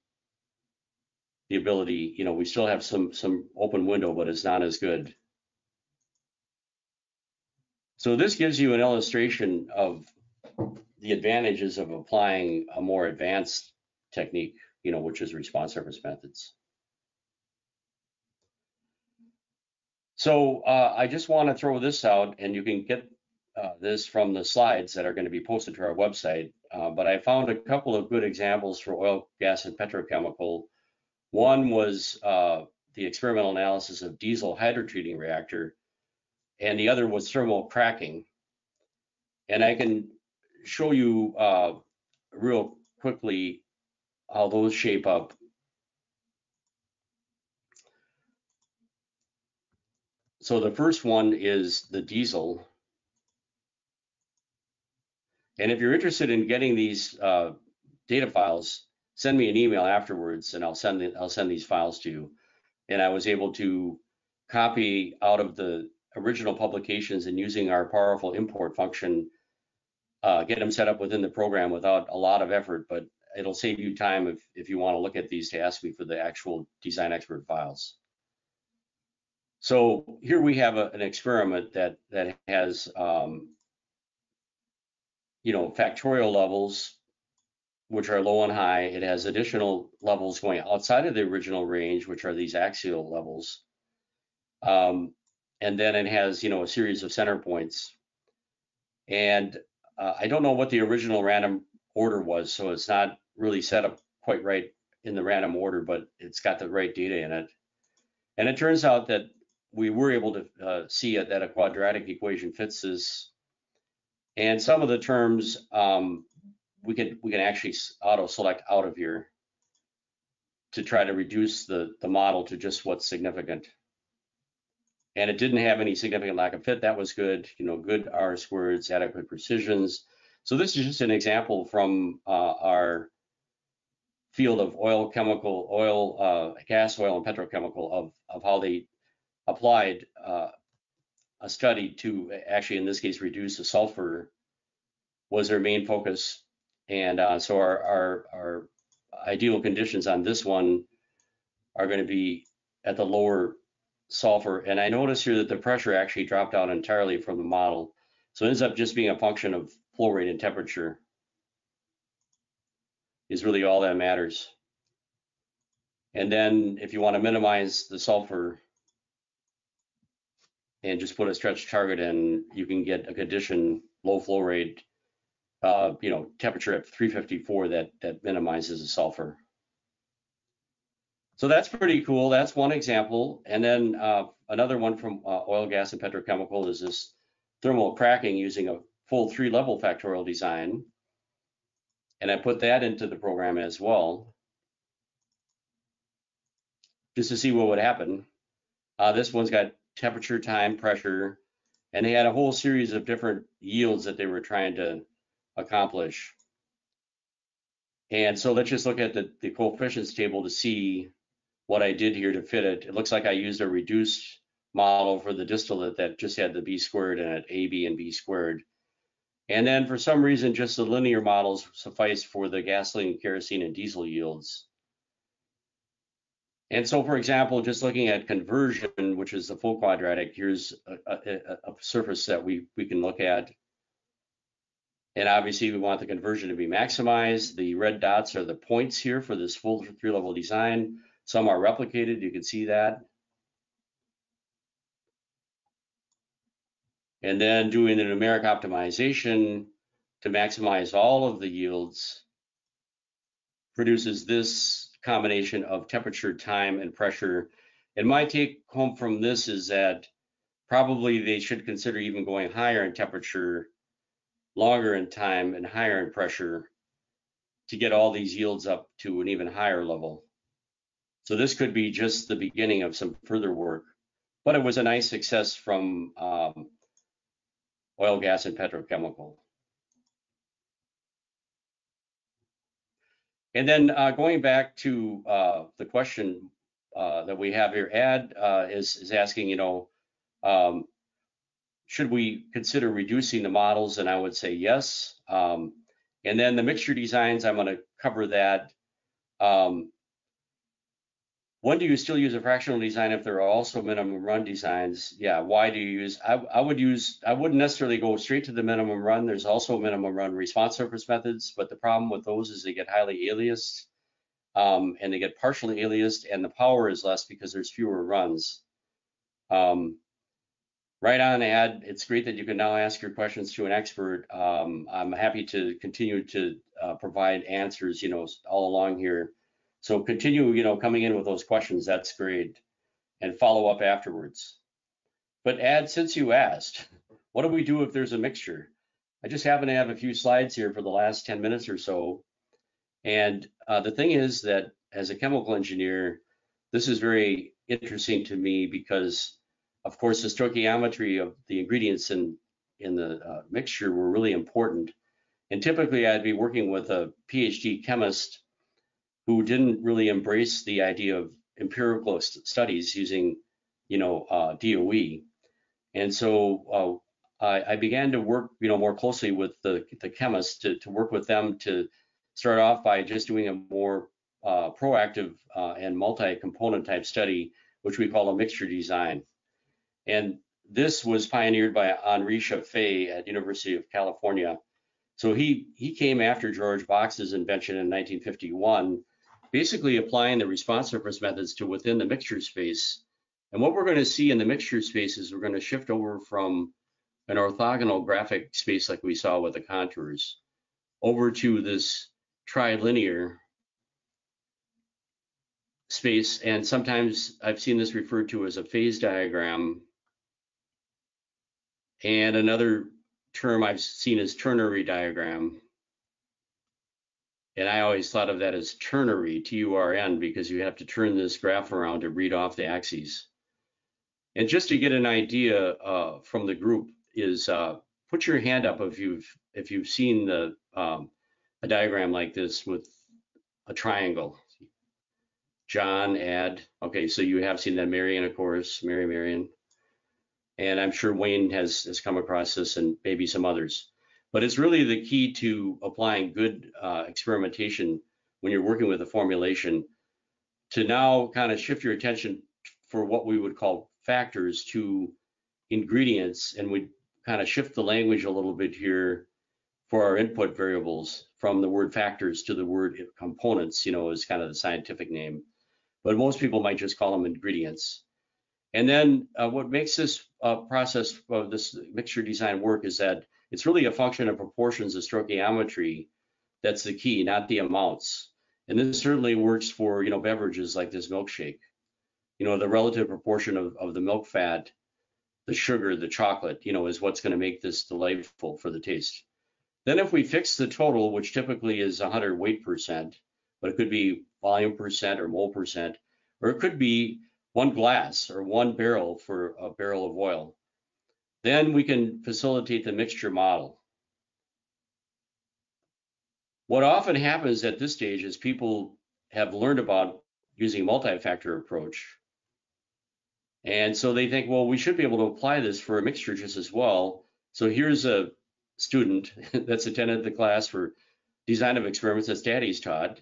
the ability, you know, we still have some, some open window, but it's not as good. So this gives you an illustration of the advantages of applying a more advanced technique, you know, which is response surface methods. So uh, I just want to throw this out, and you can get uh, this from the slides that are going to be posted to our website. Uh, but I found a couple of good examples for oil, gas, and petrochemical. One was uh, the experimental analysis of diesel hydrotreating reactor, and the other was thermal cracking. And I can show you uh, real quickly how those shape up So the first one is the diesel. And if you're interested in getting these uh, data files, send me an email afterwards and I'll send I'll send these files to you. And I was able to copy out of the original publications and using our powerful import function, uh, get them set up within the program without a lot of effort, but it'll save you time if, if you want to look at these to ask me for the actual design expert files. So here we have a, an experiment that that has um, you know factorial levels which are low and high. It has additional levels going outside of the original range, which are these axial levels. Um, and then it has you know a series of center points. And uh, I don't know what the original random order was, so it's not really set up quite right in the random order, but it's got the right data in it. And it turns out that we were able to uh, see it, that a quadratic equation fits this. And some of the terms um, we can we can actually auto select out of here to try to reduce the the model to just what's significant. And it didn't have any significant lack of fit. That was good. You know, good R squareds, adequate precisions. So this is just an example from uh, our field of oil, chemical, oil, uh, gas, oil, and petrochemical of of how they applied uh, a study to actually, in this case, reduce the sulfur was their main focus. And uh, so our, our, our ideal conditions on this one are going to be at the lower sulfur. And I notice here that the pressure actually dropped out entirely from the model. So it ends up just being a function of flow rate and temperature is really all that matters. And then if you want to minimize the sulfur and just put a stretch target in, you can get a condition, low flow rate, uh, you know, temperature at 354 that, that minimizes the sulfur. So that's pretty cool. That's one example. And then uh, another one from uh, oil, gas, and petrochemical is this thermal cracking using a full three level factorial design. And I put that into the program as well, just to see what would happen. Uh, this one's got temperature, time, pressure, and they had a whole series of different yields that they were trying to accomplish. And so let's just look at the, the coefficients table to see what I did here to fit it. It looks like I used a reduced model for the distillate that just had the B squared in it, AB and B squared. And then for some reason, just the linear models suffice for the gasoline, kerosene, and diesel yields. And so, for example, just looking at conversion, which is the full quadratic, here's a, a, a, surface that we, we can look at. And obviously, we want the conversion to be maximized. The red dots are the points here for this full three-level design. Some are replicated, you can see that. And then doing the numeric optimization to maximize all of the yields produces this combination of temperature, time, and pressure. And my take home from this is that probably they should consider even going higher in temperature, longer in time, and higher in pressure to get all these yields up to an even higher level. So this could be just the beginning of some further work, but it was a nice success from um, oil, gas, and petrochemical. And then uh, going back to uh, the question uh, that we have here, Ad uh, is, is asking, you know, um, should we consider reducing the models? And I would say yes. Um, and then the mixture designs, I'm going to cover that. Um, when do you still use a fractional design if there are also minimum run designs? Yeah, why do you use? I, I would use. I wouldn't necessarily go straight to the minimum run. There's also minimum run response surface methods, but the problem with those is they get highly aliased, um, and they get partially aliased, and the power is less because there's fewer runs. Um, right on, Ad. It's great that you can now ask your questions to an expert. Um, I'm happy to continue to uh, provide answers, you know, all along here. So continue, you know, coming in with those questions. That's great. And follow up afterwards. But Ad, since you asked, what do we do if there's a mixture? I just happen to have a few slides here for the last 10 minutes or so. And uh, the thing is that as a chemical engineer, this is very interesting to me because, of course, the stoichiometry of the ingredients in, in the uh, mixture were really important. And typically I'd be working with a PhD chemist who didn't really embrace the idea of empirical studies using, you know, uh, DOE. And so uh, I, I, began to work, you know, more closely with the, the to, to work with them to start off by just doing a more uh, proactive uh, and multi-component type study, which we call a mixture design. And this was pioneered by Henry Scheffé at University of California. So he he came after George Box's invention in 1951 basically applying the response surface methods to within the mixture space. And what we're going to see in the mixture space is we're going to shift over from an orthogonal graphic space like we saw with the contours over to this trilinear space. And sometimes I've seen this referred to as a phase diagram. And another term I've seen is ternary diagram. And I always thought of that as ternary, T-U-R-N, because you have to turn this graph around to read off the axes. And just to get an idea uh, from the group is uh, put your hand up if you've if you've seen the um, a diagram like this with a triangle. John, Ad. Okay, so you have seen that. Marion, of course, Mary Marion. And I'm sure Wayne has, has come across this and maybe some others. But it's really the key to applying good uh, experimentation when you're working with a formulation. to now kind of shift your attention for what we would call factors to ingredients, and we kind of shift the language a little bit here for our input variables from the word factors to the word components, you know, is kind of the scientific name. But most people might just call them ingredients. And then uh, what makes this uh, process of this mixture design work is that it's really a function of proportions of stoichiometry that's the key, not the amounts. And this certainly works for, you know, beverages like this milkshake. You know, the relative proportion of, of the milk fat, the sugar, the chocolate, you know, is what's going to make this delightful for the taste. Then if we fix the total, which typically is 100 weight percent, but it could be volume percent or mole percent, or it could be one glass or one barrel for a barrel of oil. Then we can facilitate the mixture model. What often happens at this stage is people have learned about using a multi-factor approach. And so they think, well, we should be able to apply this for a mixture just as well. So here's a student [laughs] that's attended the class for design of experiments that Stat-Ease taught.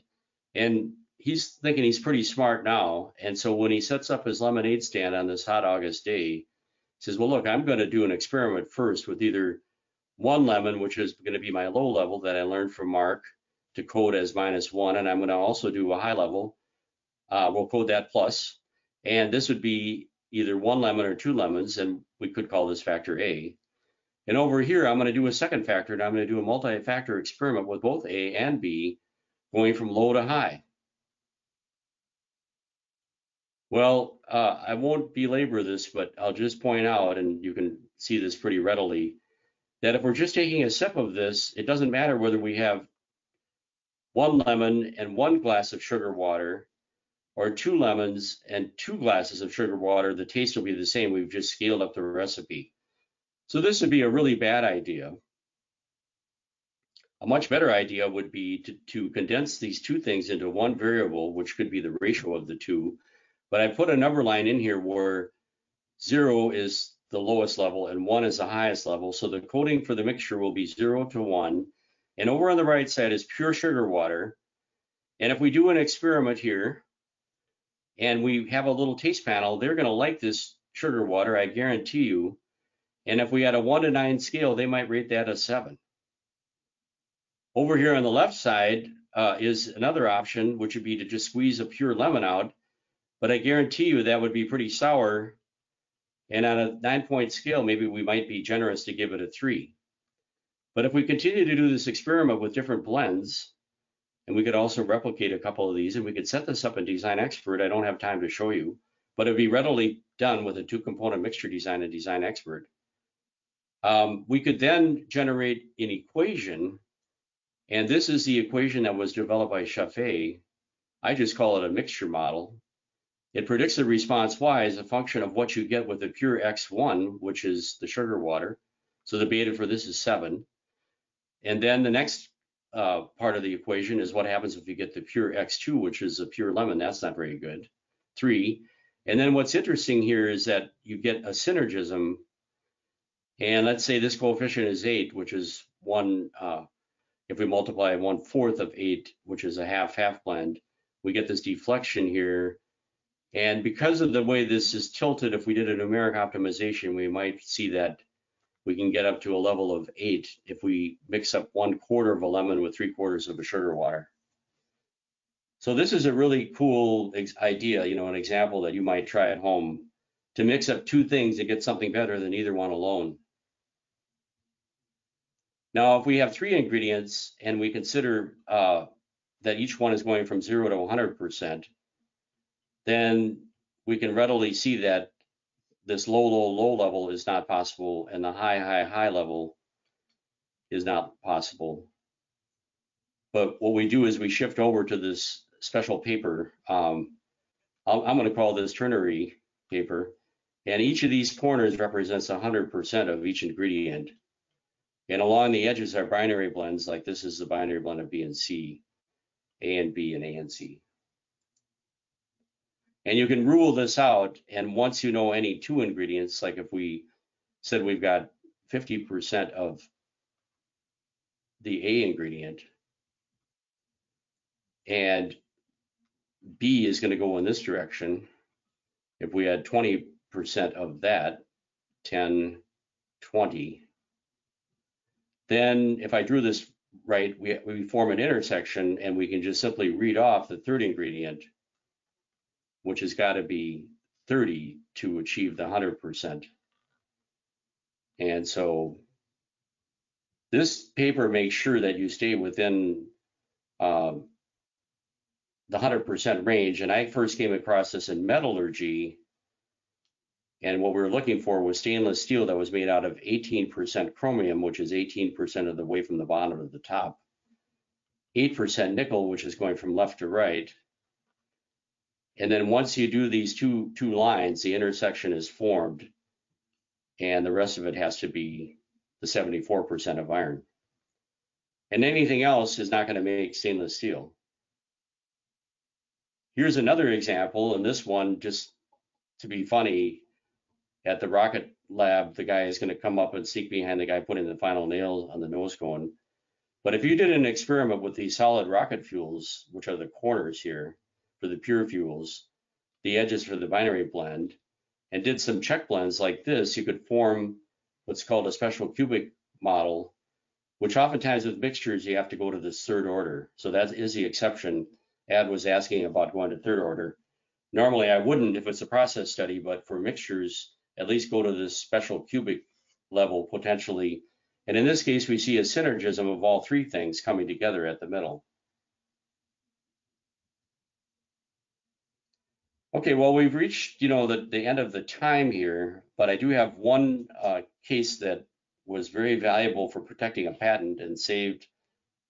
And he's thinking he's pretty smart now. And so when he sets up his lemonade stand on this hot August day, he says, well, look, I'm going to do an experiment first with either one lemon, which is going to be my low level that I learned from Mark, to code as minus one, and I'm going to also do a high level. Uh, we'll code that plus, and this would be either one lemon or two lemons, and we could call this factor A. And over here, I'm going to do a second factor, and I'm going to do a multi-factor experiment with both A and B, going from low to high. Well, uh, I won't belabor this, but I'll just point out, and you can see this pretty readily, that if we're just taking a sip of this, it doesn't matter whether we have one lemon and one glass of sugar water, or two lemons and two glasses of sugar water, the taste will be the same. We've just scaled up the recipe. So this would be a really bad idea. A much better idea would be to, to condense these two things into one variable, which could be the ratio of the two. But I put a number line in here where zero is the lowest level and one is the highest level. So the coding for the mixture will be zero to one and over on the right side is pure sugar water. And if we do an experiment here and we have a little taste panel, they're going to like this sugar water, I guarantee you. And if we had a one to nine scale, they might rate that a seven. Over here on the left side uh, is another option, which would be to just squeeze a pure lemon out. But I guarantee you that would be pretty sour. And on a nine point scale, maybe we might be generous to give it a three. But if we continue to do this experiment with different blends, and we could also replicate a couple of these, and we could set this up in Design Expert. I don't have time to show you, but it'd be readily done with a two-component mixture design in Design Expert. Um, we could then generate an equation, and this is the equation that was developed by Scheffé. I just call it a mixture model. It predicts the response Y as a function of what you get with the pure X1, which is the sugar water. So the beta for this is 7. And then the next uh, part of the equation is what happens if you get the pure X2, which is a pure lemon. That's not very good. Three. And then what's interesting here is that you get a synergism. And let's say this coefficient is eight, which is one, uh, if we multiply one fourth of eight, which is a half half blend, we get this deflection here. And because of the way this is tilted, if we did a numeric optimization, we might see that we can get up to a level of eight if we mix up one quarter of a lemon with three quarters of a sugar water. So this is a really cool idea, you know, an example that you might try at home to mix up two things to get something better than either one alone. Now, if we have three ingredients and we consider uh, that each one is going from zero to 100%, then we can readily see that this low, low, low level is not possible, and the high, high, high level is not possible. But what we do is we shift over to this special paper. Um, I'm going to call this ternary paper. And each of these corners represents 100% of each ingredient. And along the edges are binary blends, like this is the binary blend of B and C, A and B, and A and C. And you can rule this out. And once you know any two ingredients, like if we said we've got 50% of the A ingredient, and B is going to go in this direction. If we had 20% of that, 10, 20, then if I drew this right, we, we form an intersection and we can just simply read off the third ingredient, which has got to be 30 to achieve the 100%. And so this paper makes sure that you stay within um, the 100% range. And I first came across this in metallurgy. And what we were looking for was stainless steel that was made out of 18% chromium, which is 18% of the way from the bottom to the top, 8% nickel, which is going from left to right. And then once you do these two, two lines, the intersection is formed, and the rest of it has to be the 74% of iron. And anything else is not going to make stainless steel. Here's another example, and this one, just to be funny, at the rocket lab, the guy is going to come up and sneak behind the guy putting the final nail on the nose cone. But if you did an experiment with these solid rocket fuels, which are the corners here for the pure fuels, the edges for the binary blend, and did some check blends like this, you could form what's called a special cubic model, which oftentimes with mixtures, you have to go to this third order. So that is the exception. Ad was asking about going to third order. Normally I wouldn't if it's a process study, but for mixtures, at least go to this special cubic level potentially. And in this case, we see a synergism of all three things coming together at the middle. Okay, well, we've reached, you know, the, the end of the time here, but I do have one uh, case that was very valuable for protecting a patent and saved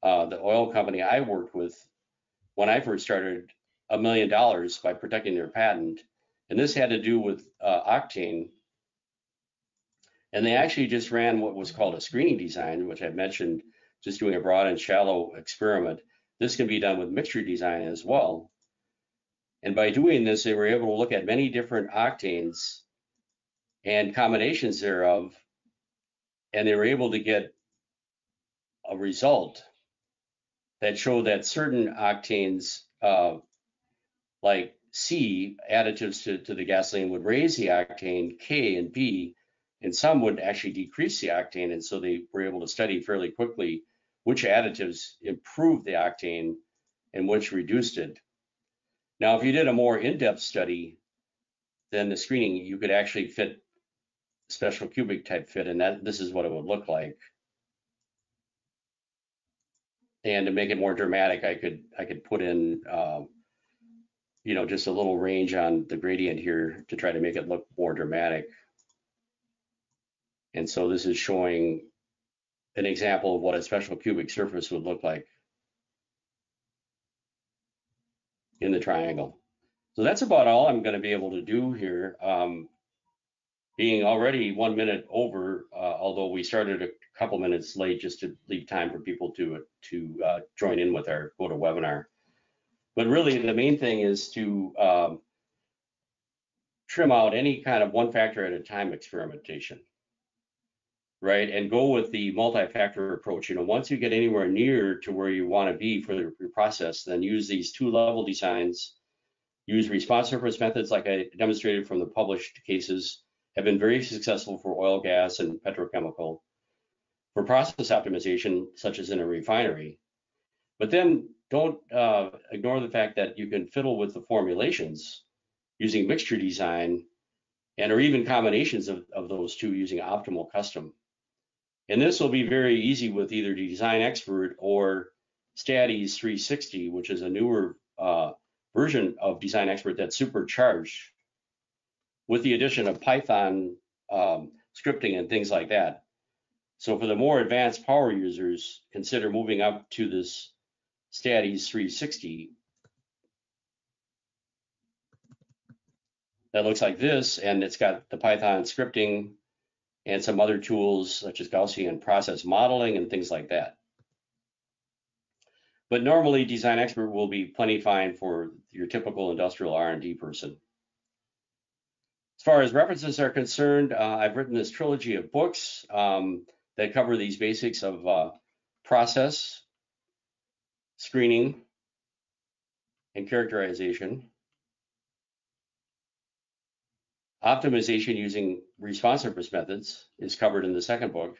uh, the oil company I worked with when I first started a million dollars by protecting their patent. And this had to do with uh, octane. And they actually just ran what was called a screening design, which I mentioned, just doing a broad and shallow experiment. This can be done with mixture design as well. And by doing this, they were able to look at many different octanes and combinations thereof, and they were able to get a result that showed that certain octanes, uh, like C, additives to, to the gasoline, would raise the octane, K and B, and some would actually decrease the octane. And so they were able to study fairly quickly which additives improved the octane and which reduced it. Now, if you did a more in-depth study than the screening, you could actually fit special cubic type fit, and that this is what it would look like. And to make it more dramatic, I could I could put in um, you know just a little range on the gradient here to try to make it look more dramatic. And so this is showing an example of what a special cubic surface would look like. In the triangle. So that's about all I'm going to be able to do here. Um, being already one minute over, uh, although we started a couple minutes late just to leave time for people to to uh, join in with our GoToWebinar. But really, the main thing is to um, trim out any kind of one factor at a time experimentation, right? And go with the multi-factor approach. You know, once you get anywhere near to where you want to be for your process, then use these two-level designs. Use response surface methods like I demonstrated from the published cases have been very successful for oil, gas, and petrochemical. For process optimization, such as in a refinery. But then don't uh, ignore the fact that you can fiddle with the formulations using mixture design and or even combinations of, of those two using optimal custom. And this will be very easy with either Design Expert or Stat-Ease 360, which is a newer uh, version of Design Expert that's supercharged with the addition of Python um, scripting and things like that. So for the more advanced power users, consider moving up to this Stat-Ease 360 that looks like this, and it's got the Python scripting and some other tools such as Gaussian process modeling and things like that. But normally Design Expert will be plenty fine for your typical industrial R&D person. As far as references are concerned, uh, I've written this trilogy of books um, that cover these basics of uh, process, screening, and characterization. Optimization using response surface methods is covered in the second book.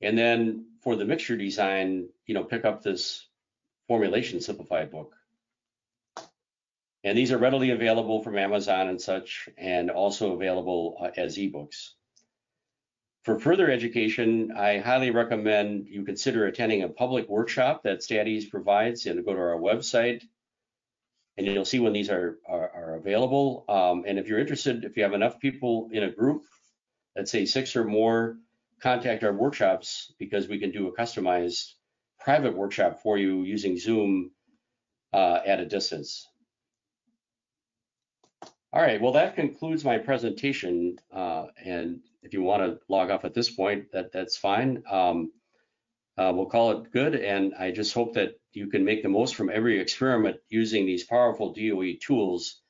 And then for the mixture design, you know, pick up this formulation simplified book. And these are readily available from Amazon and such, and also available uh, as ebooks. For further education, I highly recommend you consider attending a public workshop that Stat-Ease provides and go to our website and you'll see when these are, are, are available. Um, and if you're interested, if you have enough people in a group, let's say six or more, contact our workshops because we can do a customized private workshop for you using Zoom uh, at a distance. All right, well, that concludes my presentation. Uh, and if you want to log off at this point, that that's fine. Um, uh, we'll call it good. And I just hope that you can make the most from every experiment using these powerful DOE tools.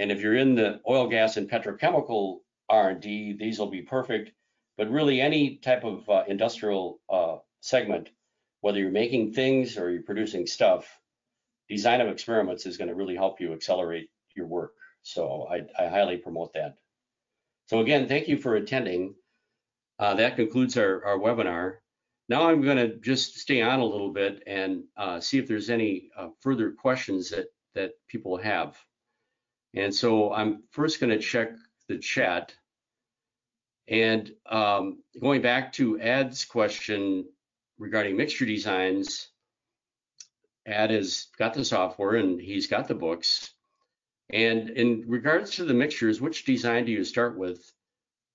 And if you're in the oil, gas, and petrochemical R&D, these will be perfect. But really, any type of uh, industrial uh, segment, whether you're making things or you're producing stuff, design of experiments is going to really help you accelerate your work. So I, I highly promote that. So again, thank you for attending. Uh, that concludes our, our webinar. Now I'm going to just stay on a little bit and uh, see if there's any uh, further questions that, that people have. And so I'm first going to check the chat. And um, going back to Ad's question regarding mixture designs, Ad has got the software and he's got the books. And in regards to the mixtures, which design do you start with?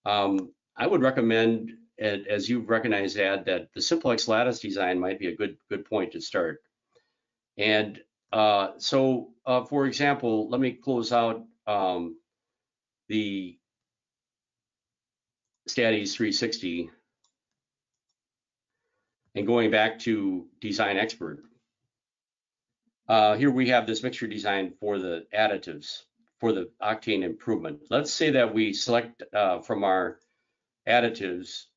Um, I would recommend, as you've recognized, Ed, that the simplex lattice design might be a good good point to start. And uh, so, uh, for example, let me close out um, the Stat-Ease 360 and going back to Design Expert. Uh, here we have this mixture design for the additives for the octane improvement. Let's say that we select uh, from our additives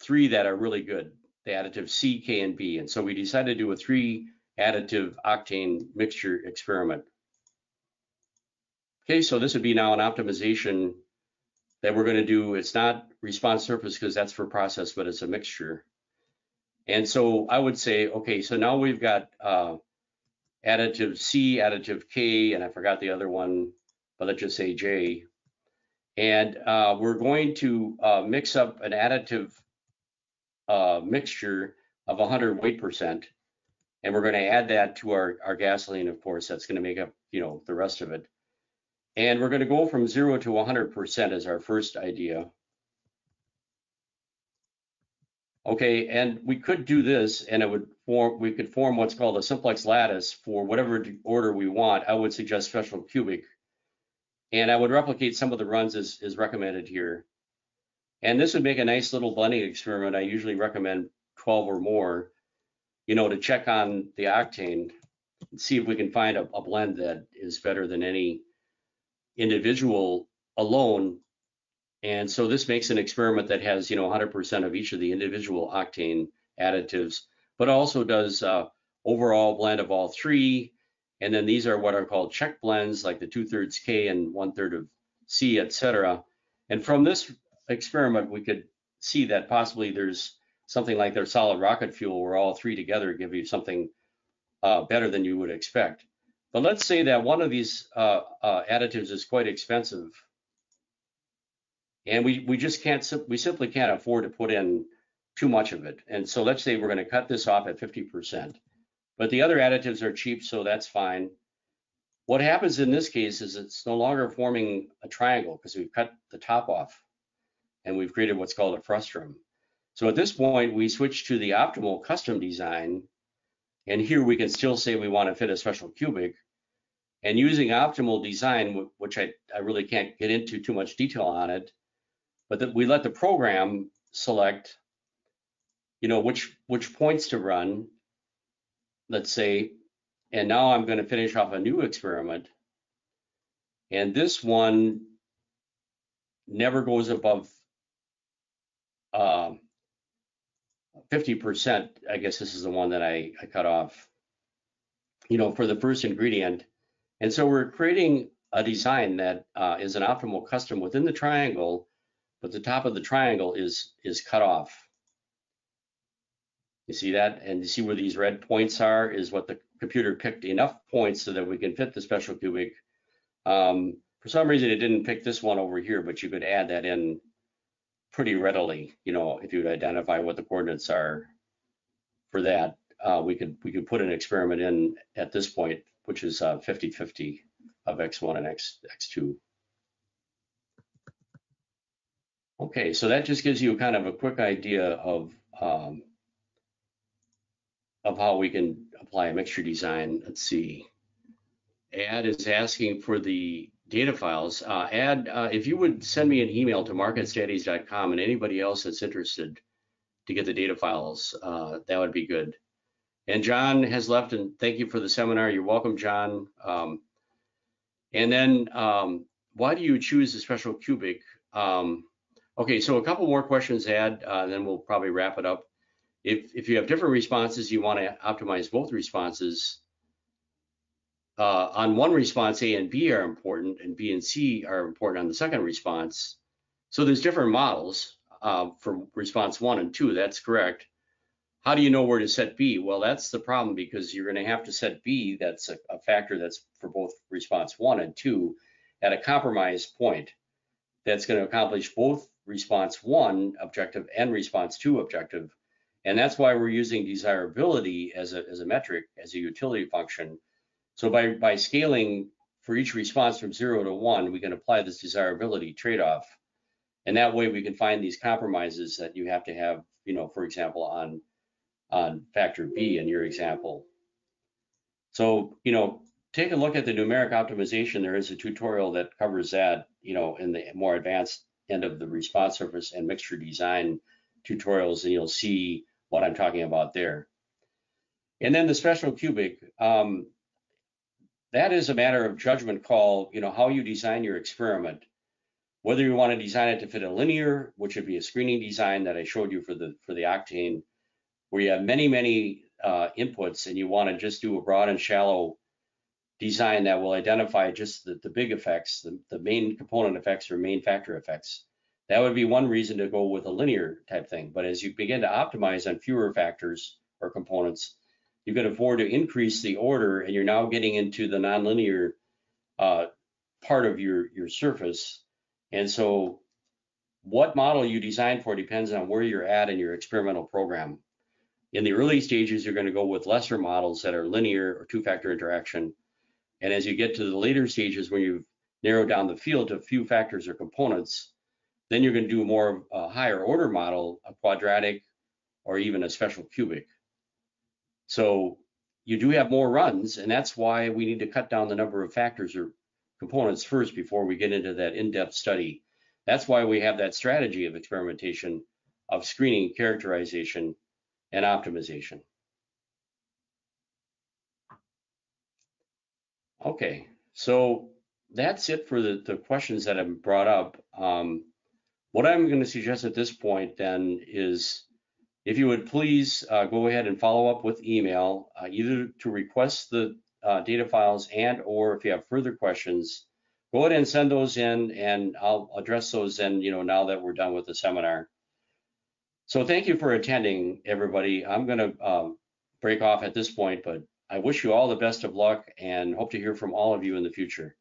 three that are really good, the additive C, K, and B. And so we decided to do a three additive octane mixture experiment. Okay, so this would be now an optimization that we're going to do. It's not response surface because that's for process, but it's a mixture. And so I would say, okay, so now we've got uh, additive C, additive K, and I forgot the other one, but let's just say J. And uh, we're going to uh, mix up an additive uh, mixture of 100 weight percent. And we're going to add that to our, our gasoline, of course, that's going to make up, you know, the rest of it. And we're going to go from zero to 100% as our first idea. Okay, and we could do this and it would form, we could form what's called a simplex lattice for whatever order we want. I would suggest special cubic. And I would replicate some of the runs as, as recommended here. And this would make a nice little blending experiment. I usually recommend 12 or more, you know, to check on the octane and see if we can find a, a blend that is better than any individual alone and so this makes an experiment that has, you know, 100% of each of the individual octane additives, but also does uh, overall blend of all three. And then these are what are called check blends, like the two thirds K and one third of C, et cetera. And from this experiment, we could see that possibly there's something like their solid rocket fuel where all three together give you something uh, better than you would expect. But let's say that one of these uh, uh additives is quite expensive and we we just can't we simply can't afford to put in too much of it. And so let's say we're going to cut this off at 50%, but the other additives are cheap, so that's fine. What happens in this case is it's no longer forming a triangle because we've cut the top off and we've created what's called a frustum. So at this point, we switch to the optimal custom design. And here we can still say we want to fit a special cubic. And using optimal design, which I, I really can't get into too much detail on it, but that we let the program select, you know, which which points to run, let's say, and now I'm going to finish off a new experiment. And this one never goes above uh, 50%. I guess this is the one that I, I cut off. you know, for the first ingredient. And so we're creating a design that uh, is an optimal custom within the triangle, but the top of the triangle is is cut off. You see that? And you see where these red points are is what the computer picked enough points so that we can fit the special cubic. Um, for some reason, it didn't pick this one over here, but you could add that in pretty readily, you know, if you would identify what the coordinates are for that. Uh, we could we could put an experiment in at this point, which is 50-50 uh, of x1 and x x2. Okay, so that just gives you kind of a quick idea of um, of how we can apply a mixture design. Let's see. Ad is asking for the data files. Uh, Ad, uh, if you would send me an email to mark@statease.com and anybody else that's interested to get the data files, uh, that would be good. And John has left, and thank you for the seminar. You're welcome, John. Um, and then, um, why do you choose the special cubic? Um, okay, so a couple more questions, Ad, uh, then we'll probably wrap it up. If, if you have different responses, you want to optimize both responses. Uh, on one response, A and B are important, and B and C are important on the second response. So there's different models uh, for response one and two. That's correct. How do you know where to set B? Well, that's the problem because you're going to have to set B. That's a, a factor that's for both response one and two at a compromise point that's going to accomplish both response one objective and response two objective and that's why we're using desirability as a, as a metric, as a utility function. So by, by scaling for each response from zero to one, we can apply this desirability trade-off. And that way we can find these compromises that you have to have, you know, for example, on, on factor B in your example. So, you know, take a look at the numeric optimization. There is a tutorial that covers that, you know, in the more advanced end of the response surface and mixture design tutorials, and you'll see what I'm talking about there. And then the special cubic, um, that is a matter of judgment call, you know, how you design your experiment. Whether you want to design it to fit a linear, which would be a screening design that I showed you for the for the octane, where you have many, many uh, inputs and you want to just do a broad and shallow design that will identify just the, the big effects, the, the main component effects or main factor effects. That would be one reason to go with a linear type thing. But as you begin to optimize on fewer factors or components, you can afford to increase the order and you're now getting into the nonlinear uh, part of your, your surface. And so what model you design for depends on where you're at in your experimental program. In the early stages, you're going to go with lesser models that are linear or two-factor interaction. And as you get to the later stages, when you've narrowed down the field to a few factors or components, then you're going to do more of a higher order model, a quadratic or even a special cubic. So you do have more runs, and that's why we need to cut down the number of factors or components first before we get into that in-depth study. That's why we have that strategy of experimentation, of screening, characterization, and optimization. Okay, so that's it for the, the questions that have been brought up. Um, what I'm going to suggest at this point then is if you would please uh, go ahead and follow up with email, uh, either to request the uh, data files and or if you have further questions, go ahead and send those in and I'll address those then, you know, now that we're done with the seminar. So thank you for attending, everybody. I'm going to um, break off at this point, but I wish you all the best of luck and hope to hear from all of you in the future.